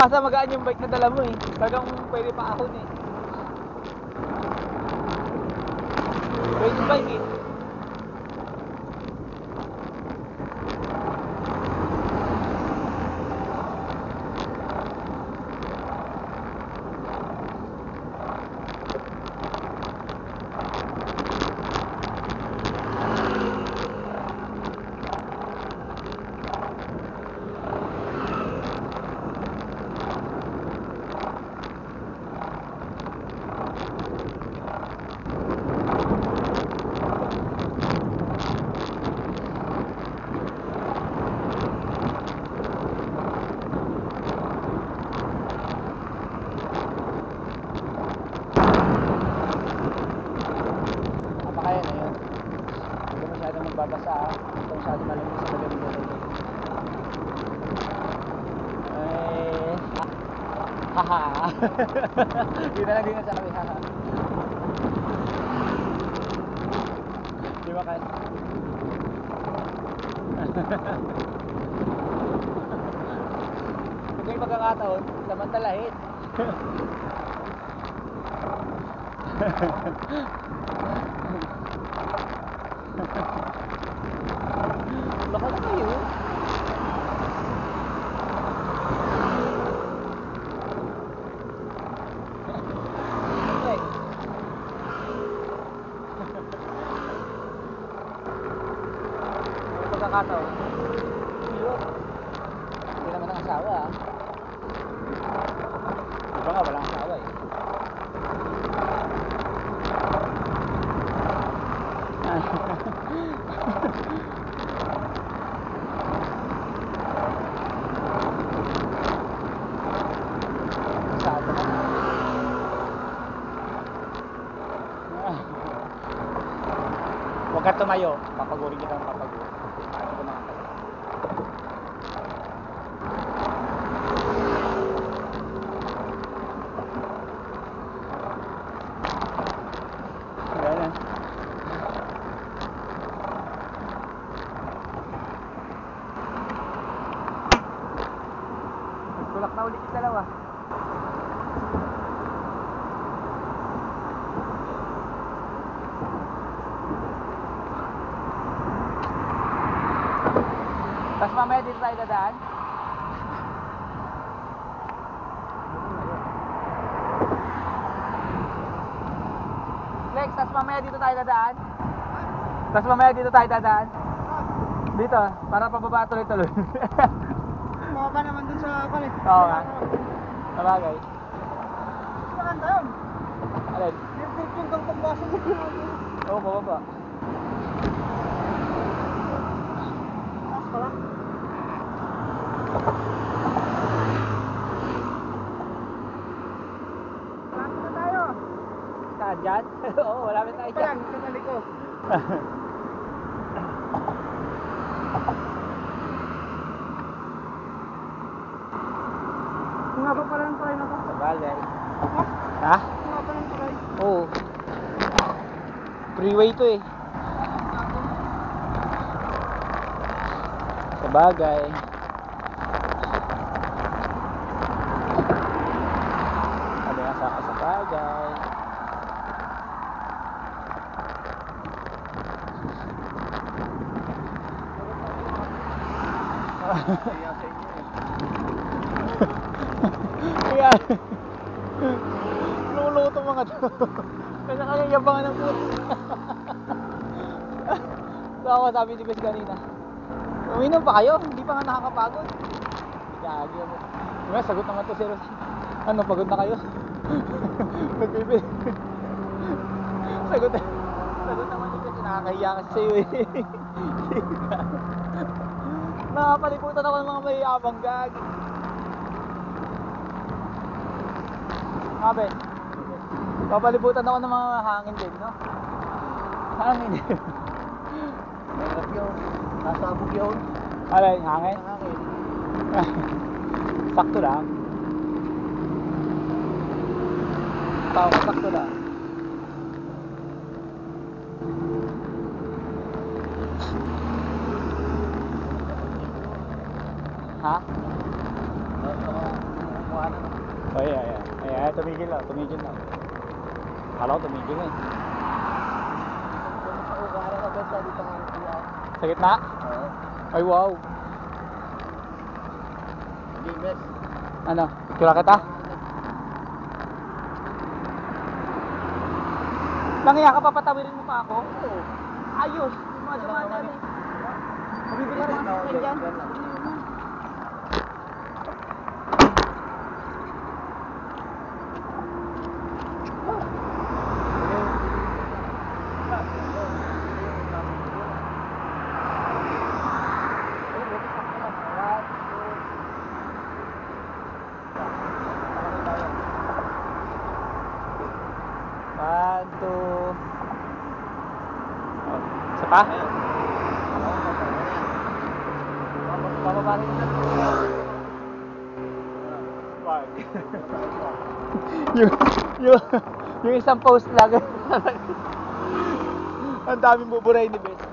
Palibasa, magaan yung bike na dala mo eh. Talagang pwede pa ako eh. Race bike eh. Apa kaya na yun? Hindi masyadong magbabasa ah. Ito masyadong malamig sa malamig na tubig. Eh, <laughs> haha. Di na lang din sabi haha. Di ba kaya? Kung may pagkakataon, samantalahin. <laughs> Baka na kayo. Okay. May pagkakataon. asawa ah. Iba nga, walang asawa eh. Masyado na. Huwag ka tumayo. Papagurin kita ng papagurin. Ano ba nakakatawa? Wala na. Nagtulak na ulit yung dalawa. Tapos mamaya dito tayo dadaan? Lex, tapos mamaya dito tayo dadaan? Tapos mamaya dito tayo dadaan? Dito, para pababa tuloy-tuloy. <laughs> Mababa naman dun sa kalit. Oo nga. Sabagay. Maganda yun. Alin? Yung kang pagbasa mo. Oo, pababa. Taas pala. Saan dyan? Oo, wala na tayo Ito dyan. yan, kasali ko. Kung nga ba pala ng try na to? Sabagay. Ha? Ha? Kung nga ba ng try? Oo. Freeway to eh. Sabagay. Sabi nga sa sabagay. Kaya sa inyo eh. Kaya, luluto mga to. Kaya kaya yabangan ng puto. so ako sabi ni Bes kanina, uminom pa kayo? Hindi pa nga nakakapagod. Gagi ako. Nga, sagot naman to si. Ano, pagod na kayo? <laughs> Nagbibil. sagot Sagot naman ni Bes, nakakahiya kasi sa'yo eh. <laughs> Nakapaliputan ako ng mga mayabang gag. Mabe. Papalibutan ako ng mga hangin din, no? Hangin din. <laughs> Mahirap yun. Nasabog yun. Alay, hangin? Ang akin. sakto lang. Tao ko sakto lang. Ha? Kumuha na. Oh, yeah, yeah. Ayan, tumigil lang, tumigil lang. Kala ko tumigil na eh. Kumuha na agad sa dito nga siya. Sa gitna? Oo. Ay, wow. Best. Ano? Kira kita? Nangiya ka pa, patawirin mo pa ako? Oo. Ayos! Eh. Mga sasakyan dyan. One, two. Oh, isa pa? Pababa rin na. Five. yung, <laughs> yung, isang post lang. <laughs> Ang daming buburay ni Bes.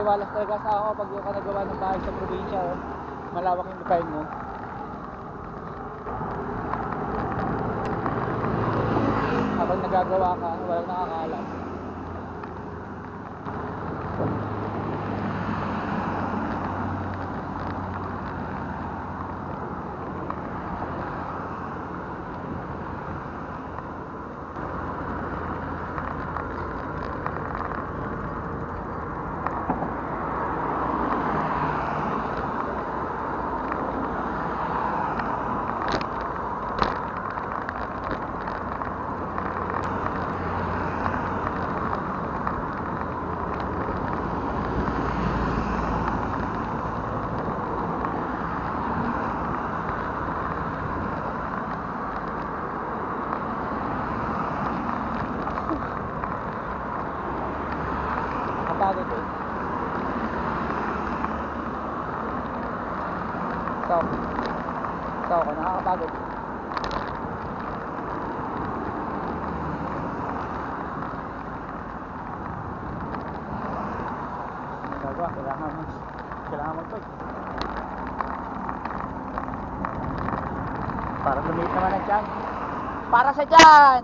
Maliwalas talaga sa ako pag yung ka nagawa ng bahay sa probinsya. Oh. Malawak yung lupain mo. Habang nagagawa ka, walang nakakaalam. Kapagod eh. So, so ako nakakapagod. Gagawa, kailangan mag kailangan mag Para lumiit naman ang tiyan. Para sa tiyan!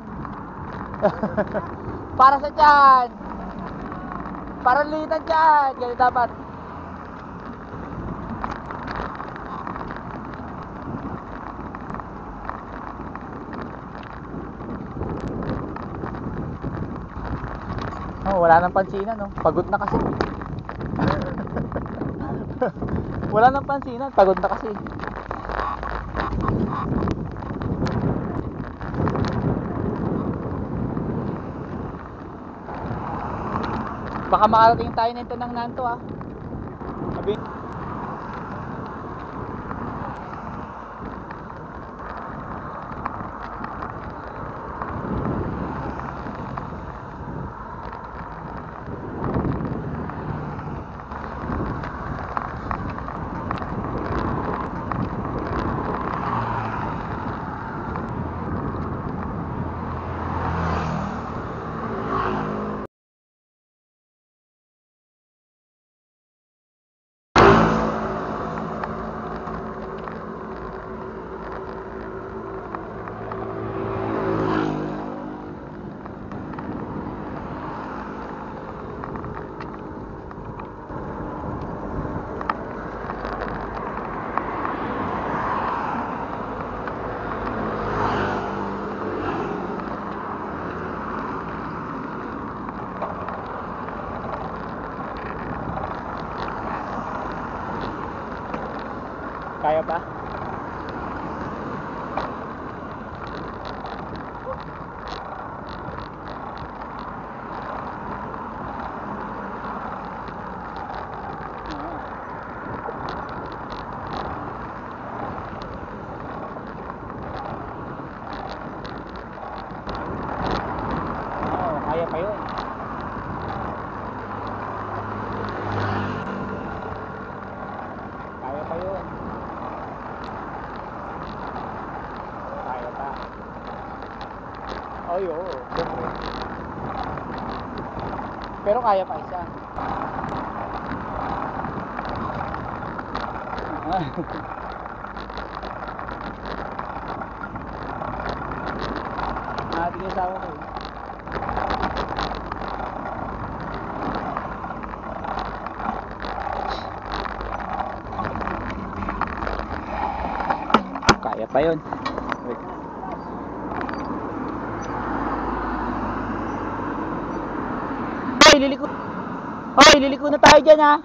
Para sa tiyan! Para litan dyan! Ganyan dapat. Oh, wala nang pansinan, no? Pagod na kasi. <laughs> wala nang pansinan, pagod na kasi. Baka makarating tayo nito ng nanto ah. Pa yun. Wait. Hoy, liliko. Hoy, liliko na tayo dyan ha.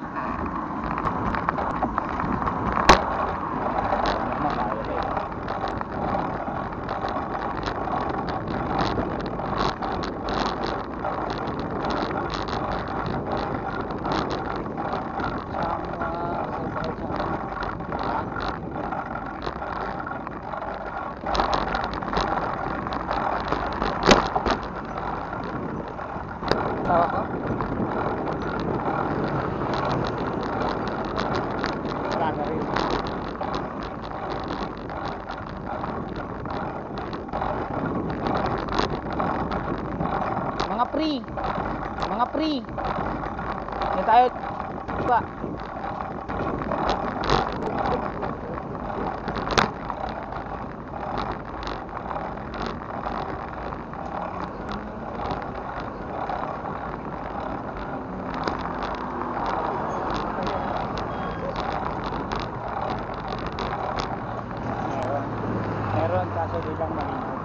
Tawa ko? Wala na rin. Mga pre. Mga pre. Yan tayo. Ba. Meron. Meron kaso di lang malinaw.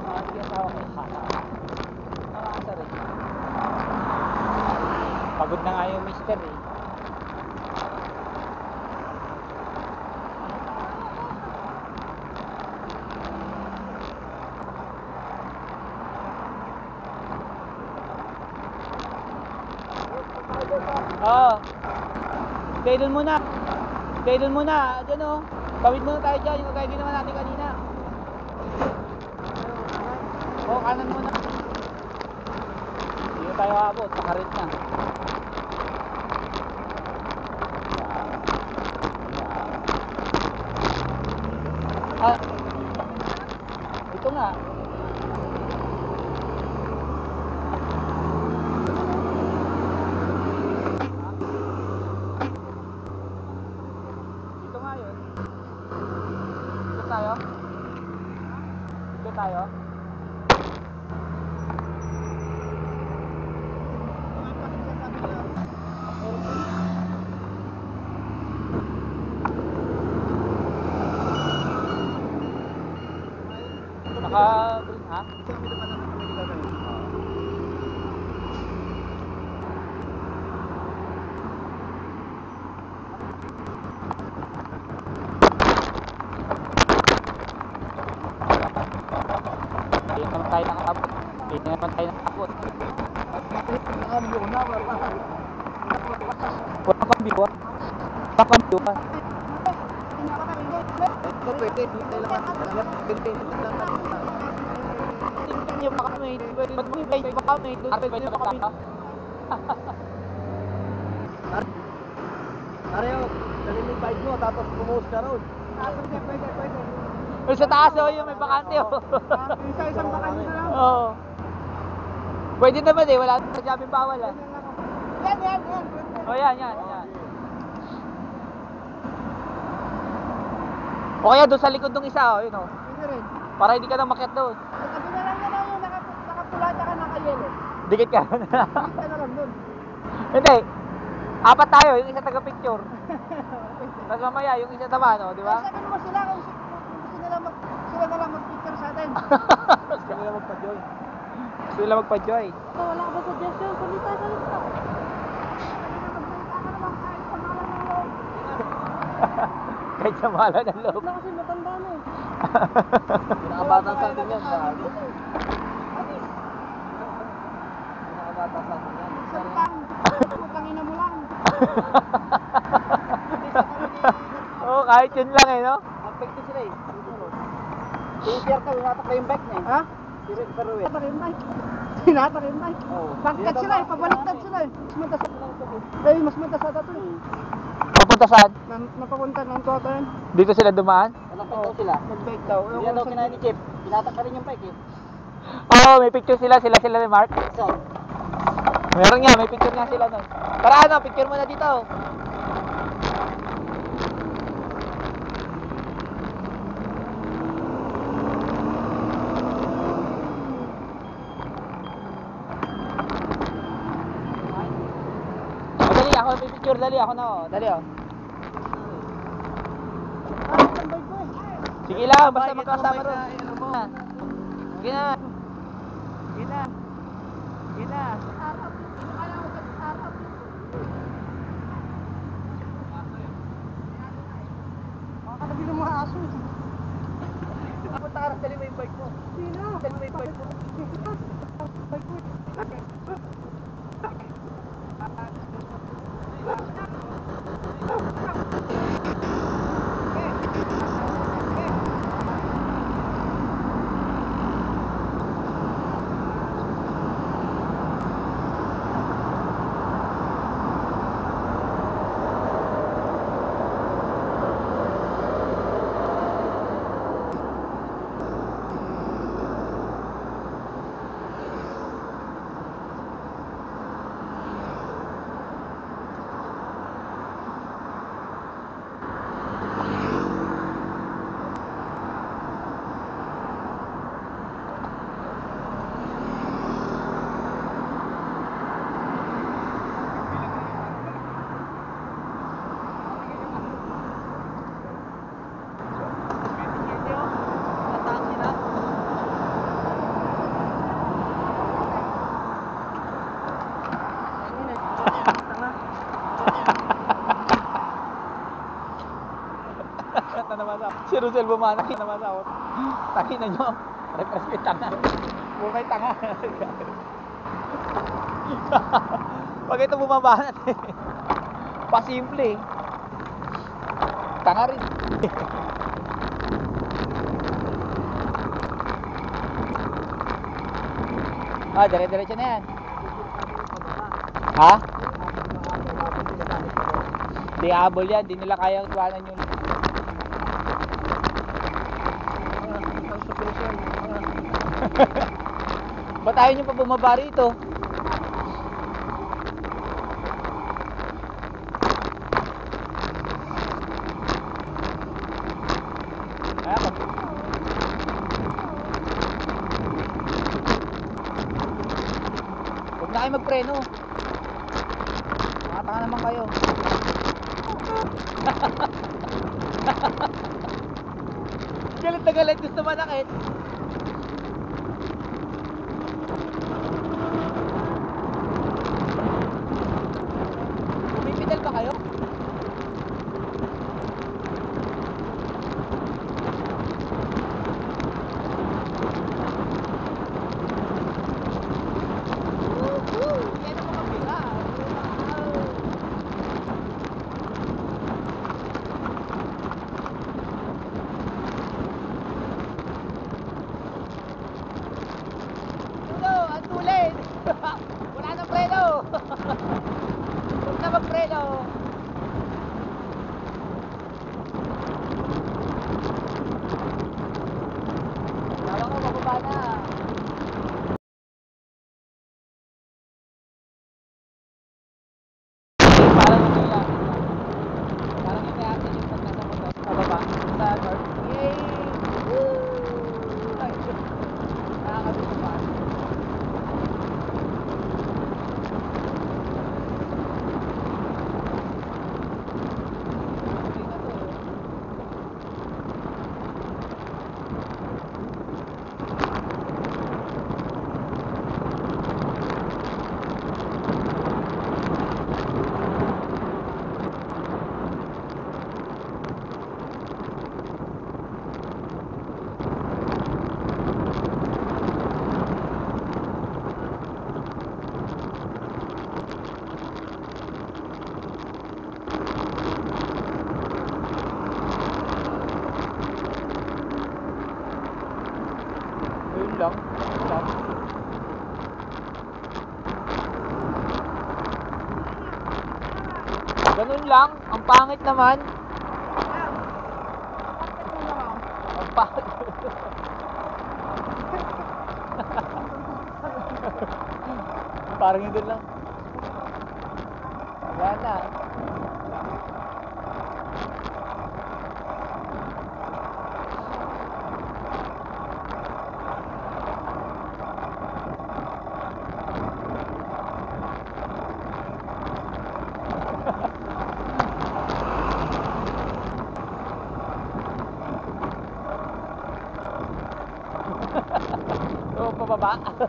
Mga asawa ko yung hata. Nakakasa rin. Pagod na nga yung mister eh. Oo. Doon muna. Doon muna. Diyan oh. Tawid muna tayo dyan. Yung kagaya ginawa natin kanina. Oo, kanan muna. Hindi tayo abot. Pakarit na. Ah. Ito nga. Dito nga yun. Dito tayo? Dito tayo? Naka... Ha? Hindi naman tayo nakakabot. Hindi naman tayo nakakabot. Walang kambiwa. Walang kambiwa. Ito pwede, hindi kailangan. Pwede, Tingnan niyo pa kami. Ba't may bike pa kami? Doon pwede pa kami. Areo, dali mo bike mo, tapos pumuhos ka road. Pwede, pwede, pwede. Yung sa taas oh, yung may bakante oh. Isa-isang bakante na lang. Oo. Pwede naman eh, wala sa sabing bawal ah. Yan, yan, yan. Oh, yan, yan, yan. O kaya doon sa likod ng isa oh, yun oh. Pwede rin. Para hindi ka na makiat doon. Sa tabi na lang yan yung naka- nakapula at saka nakayelo. Dikit ka. Dikit ka na lang dun. <laughs> hindi. Apat tayo, yung isa taga picture. <laughs> Tapos mamaya, yung isa naman, oh, di ba? sabi mo sila kung si- kung gusto nila mag, sila na lang mag-picture sa atin. <laughs> Gusto nila magpa-joy. Gusto nila magpa-joy. Wala ka ba suggestion? Salita, salita. Magsalita ka naman kahit sa malang sa mahala ng loob. Wala kasi matanda na eh. <laughs> Pinakabatang sa atin yan, gago. Pinakabatang sa atin yan. Salita. Putang ina mo lang. Oo, <laughs> oh, kahit yun lang eh, no? Affected sila eh. Tinitiyak ka, winatak ka yung bike niya eh. Ha? Pero pero eh. Tinatak yung mic. Tinatak yung mic. Oo. Bangkat sila eh, pabaliktad sila eh. Mas matas Eh, mas matas ata to eh. Papunta saan? Napapunta ng tuwata. Dito sila dumaan? Anong picture sila? Nag-bike daw. Ewan Hindi daw saan- kinain ni Jeff. Tinatak ka rin yung bike eh. Oo, may picture sila. Sila sila ni Mark. So, Meron nga, may picture nga sila nun. Tara ano, picture mo na dito. Oh, dali, ako may picture. Dali, ako na. Oh. Dali, oh. Sige lang, basta mo ron. may na- mo? Sige na. Sige na. Sige na. Makakatabi ng mga aso. Ako taras, dali mo yung bike mo. Sino? Dali mo yung bike mo. Tambay ko eh. Nataksi na. na naman ako. Si Rosel bumanak na naman ako. Taki na nyo. Refresh may tanga. Puro may tanga. Pag ito bumaba natin. Pasimple eh. Tanga rin. ah, dire-diretso na yan. Ha? Di abol yan, di nila kayang iwanan ayaw nyo pa bumaba rito? Ang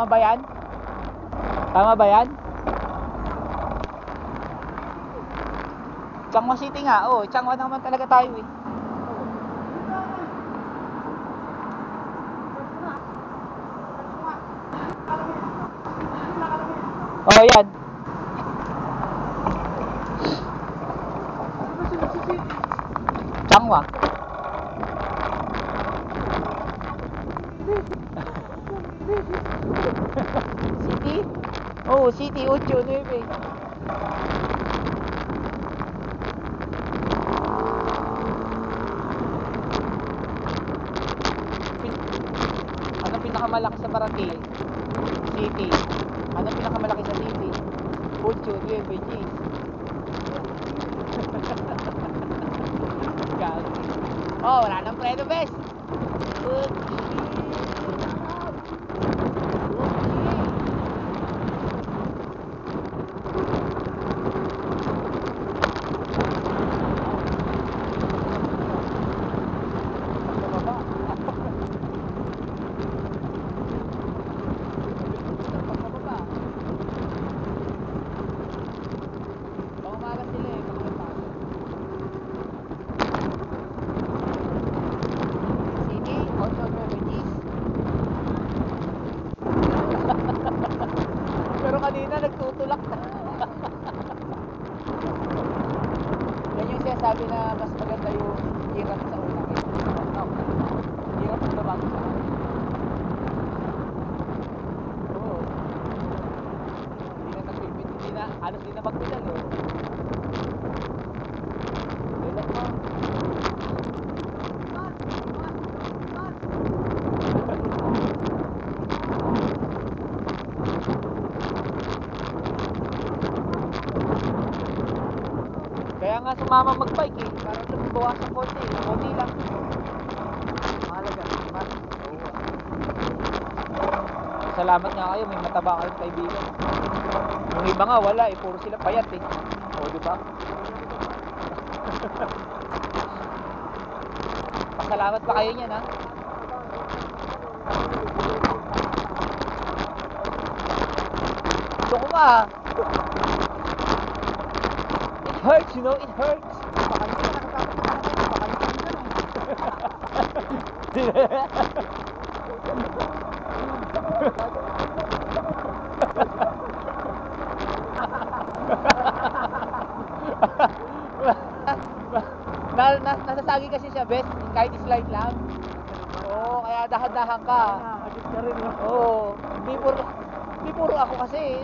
Tama ba yan? Tama ba yan? Changwa City nga, oh. Changwa naman talaga tayo eh. Sumama magbike eh. Para lang bawasan konti. Konti lang. Mahalaga. Salamat nga kayo. May mataba kayong kaibigan. Yung iba nga wala eh. Puro sila payat eh. O di ba? <laughs> Pasalamat pa kayo niyan ha. Gusto ko nga. ah. It hurts, you know, it hurts. Baka hindi ka nakatapos na natin, baka hindi ka na. na, na, nasasagi kasi siya, best, kahit slight lang. Oo, kaya dahan-dahan ka. Agit ka rin? Oo, hindi puro, hindi puro ako kasi.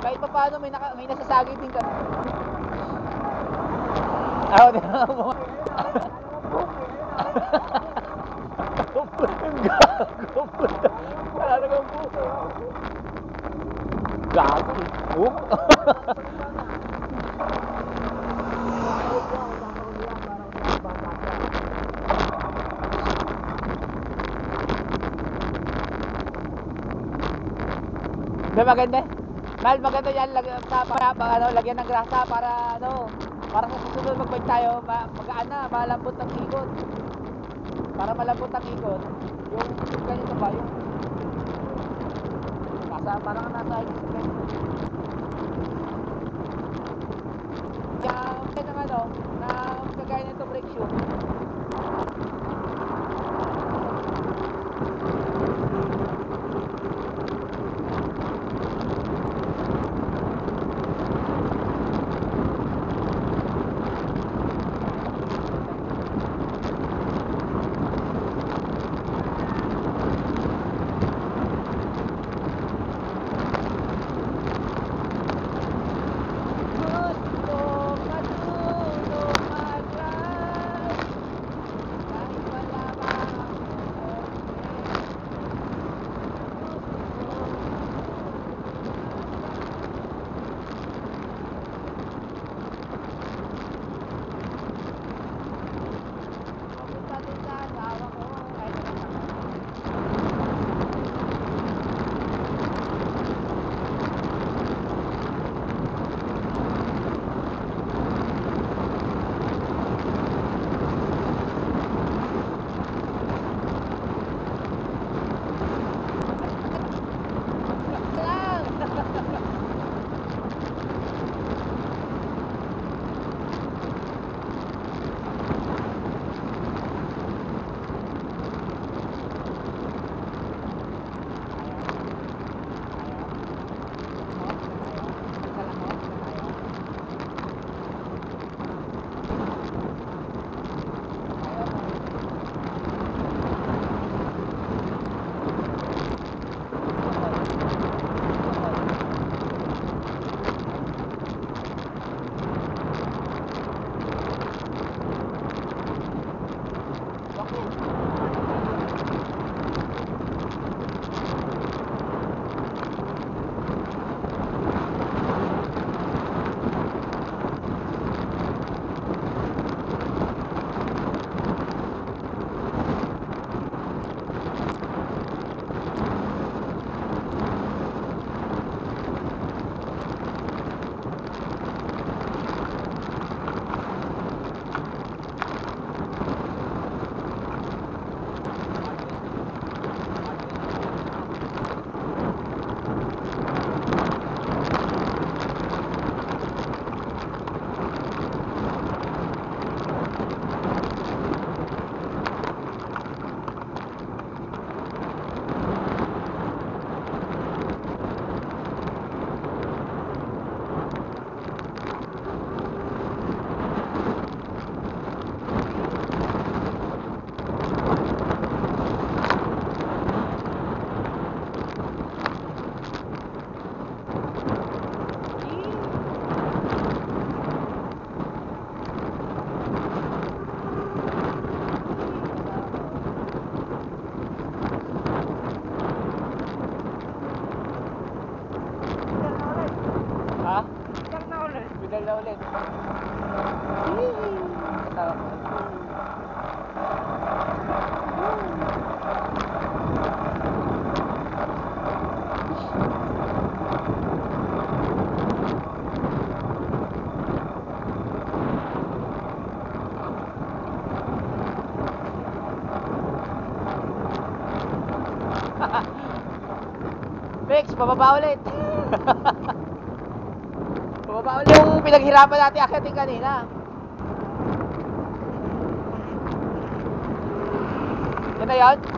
Kahit pa paano may, may nasasagi din ka. Ako din ako. Gago. Na kang buko. Gago. Oh. Di maganda? Mahal maganda yan sa para, para ano, lagyan ng grasa para ano para sa susunod magbike tayo ma, magaan na malambot ang ikot. Para malambot ang ikot Pababa ulit. pababa ulit yung pinaghirapan natin akitin kanina. Yan na yan?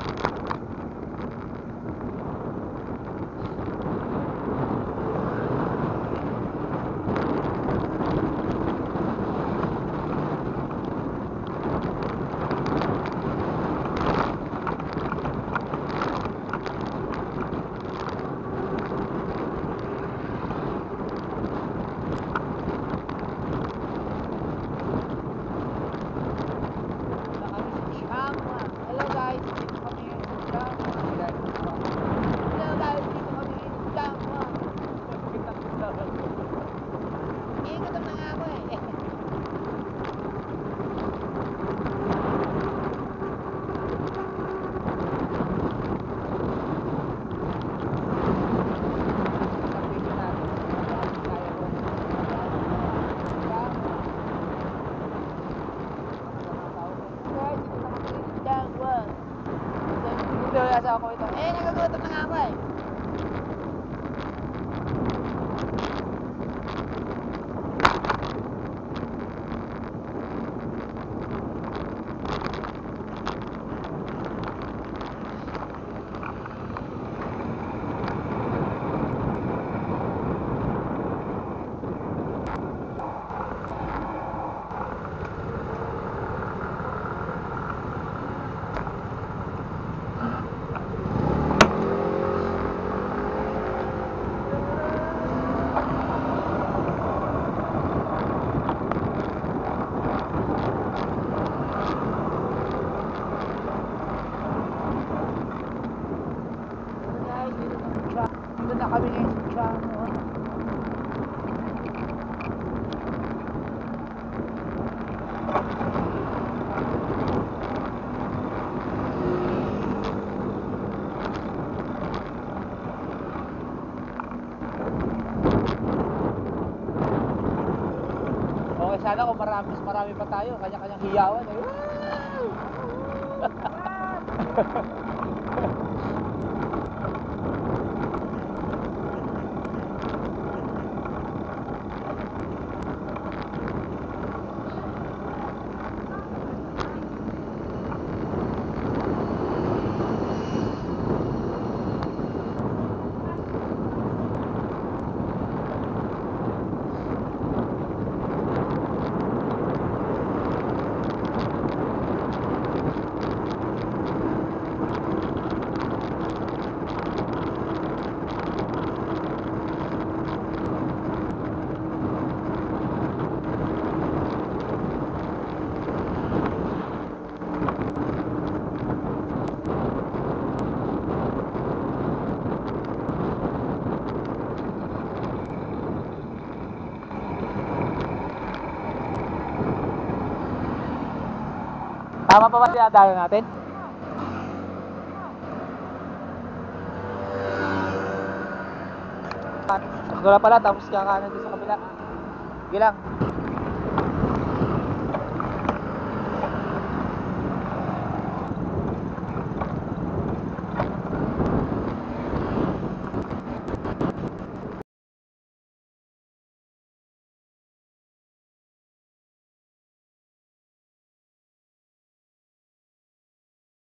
Tayo, kanya-kanyang hiyawan eh. Tama pa ba sinadalo natin? Lang pala, tapos kakanan din sa kabila. Sige lang.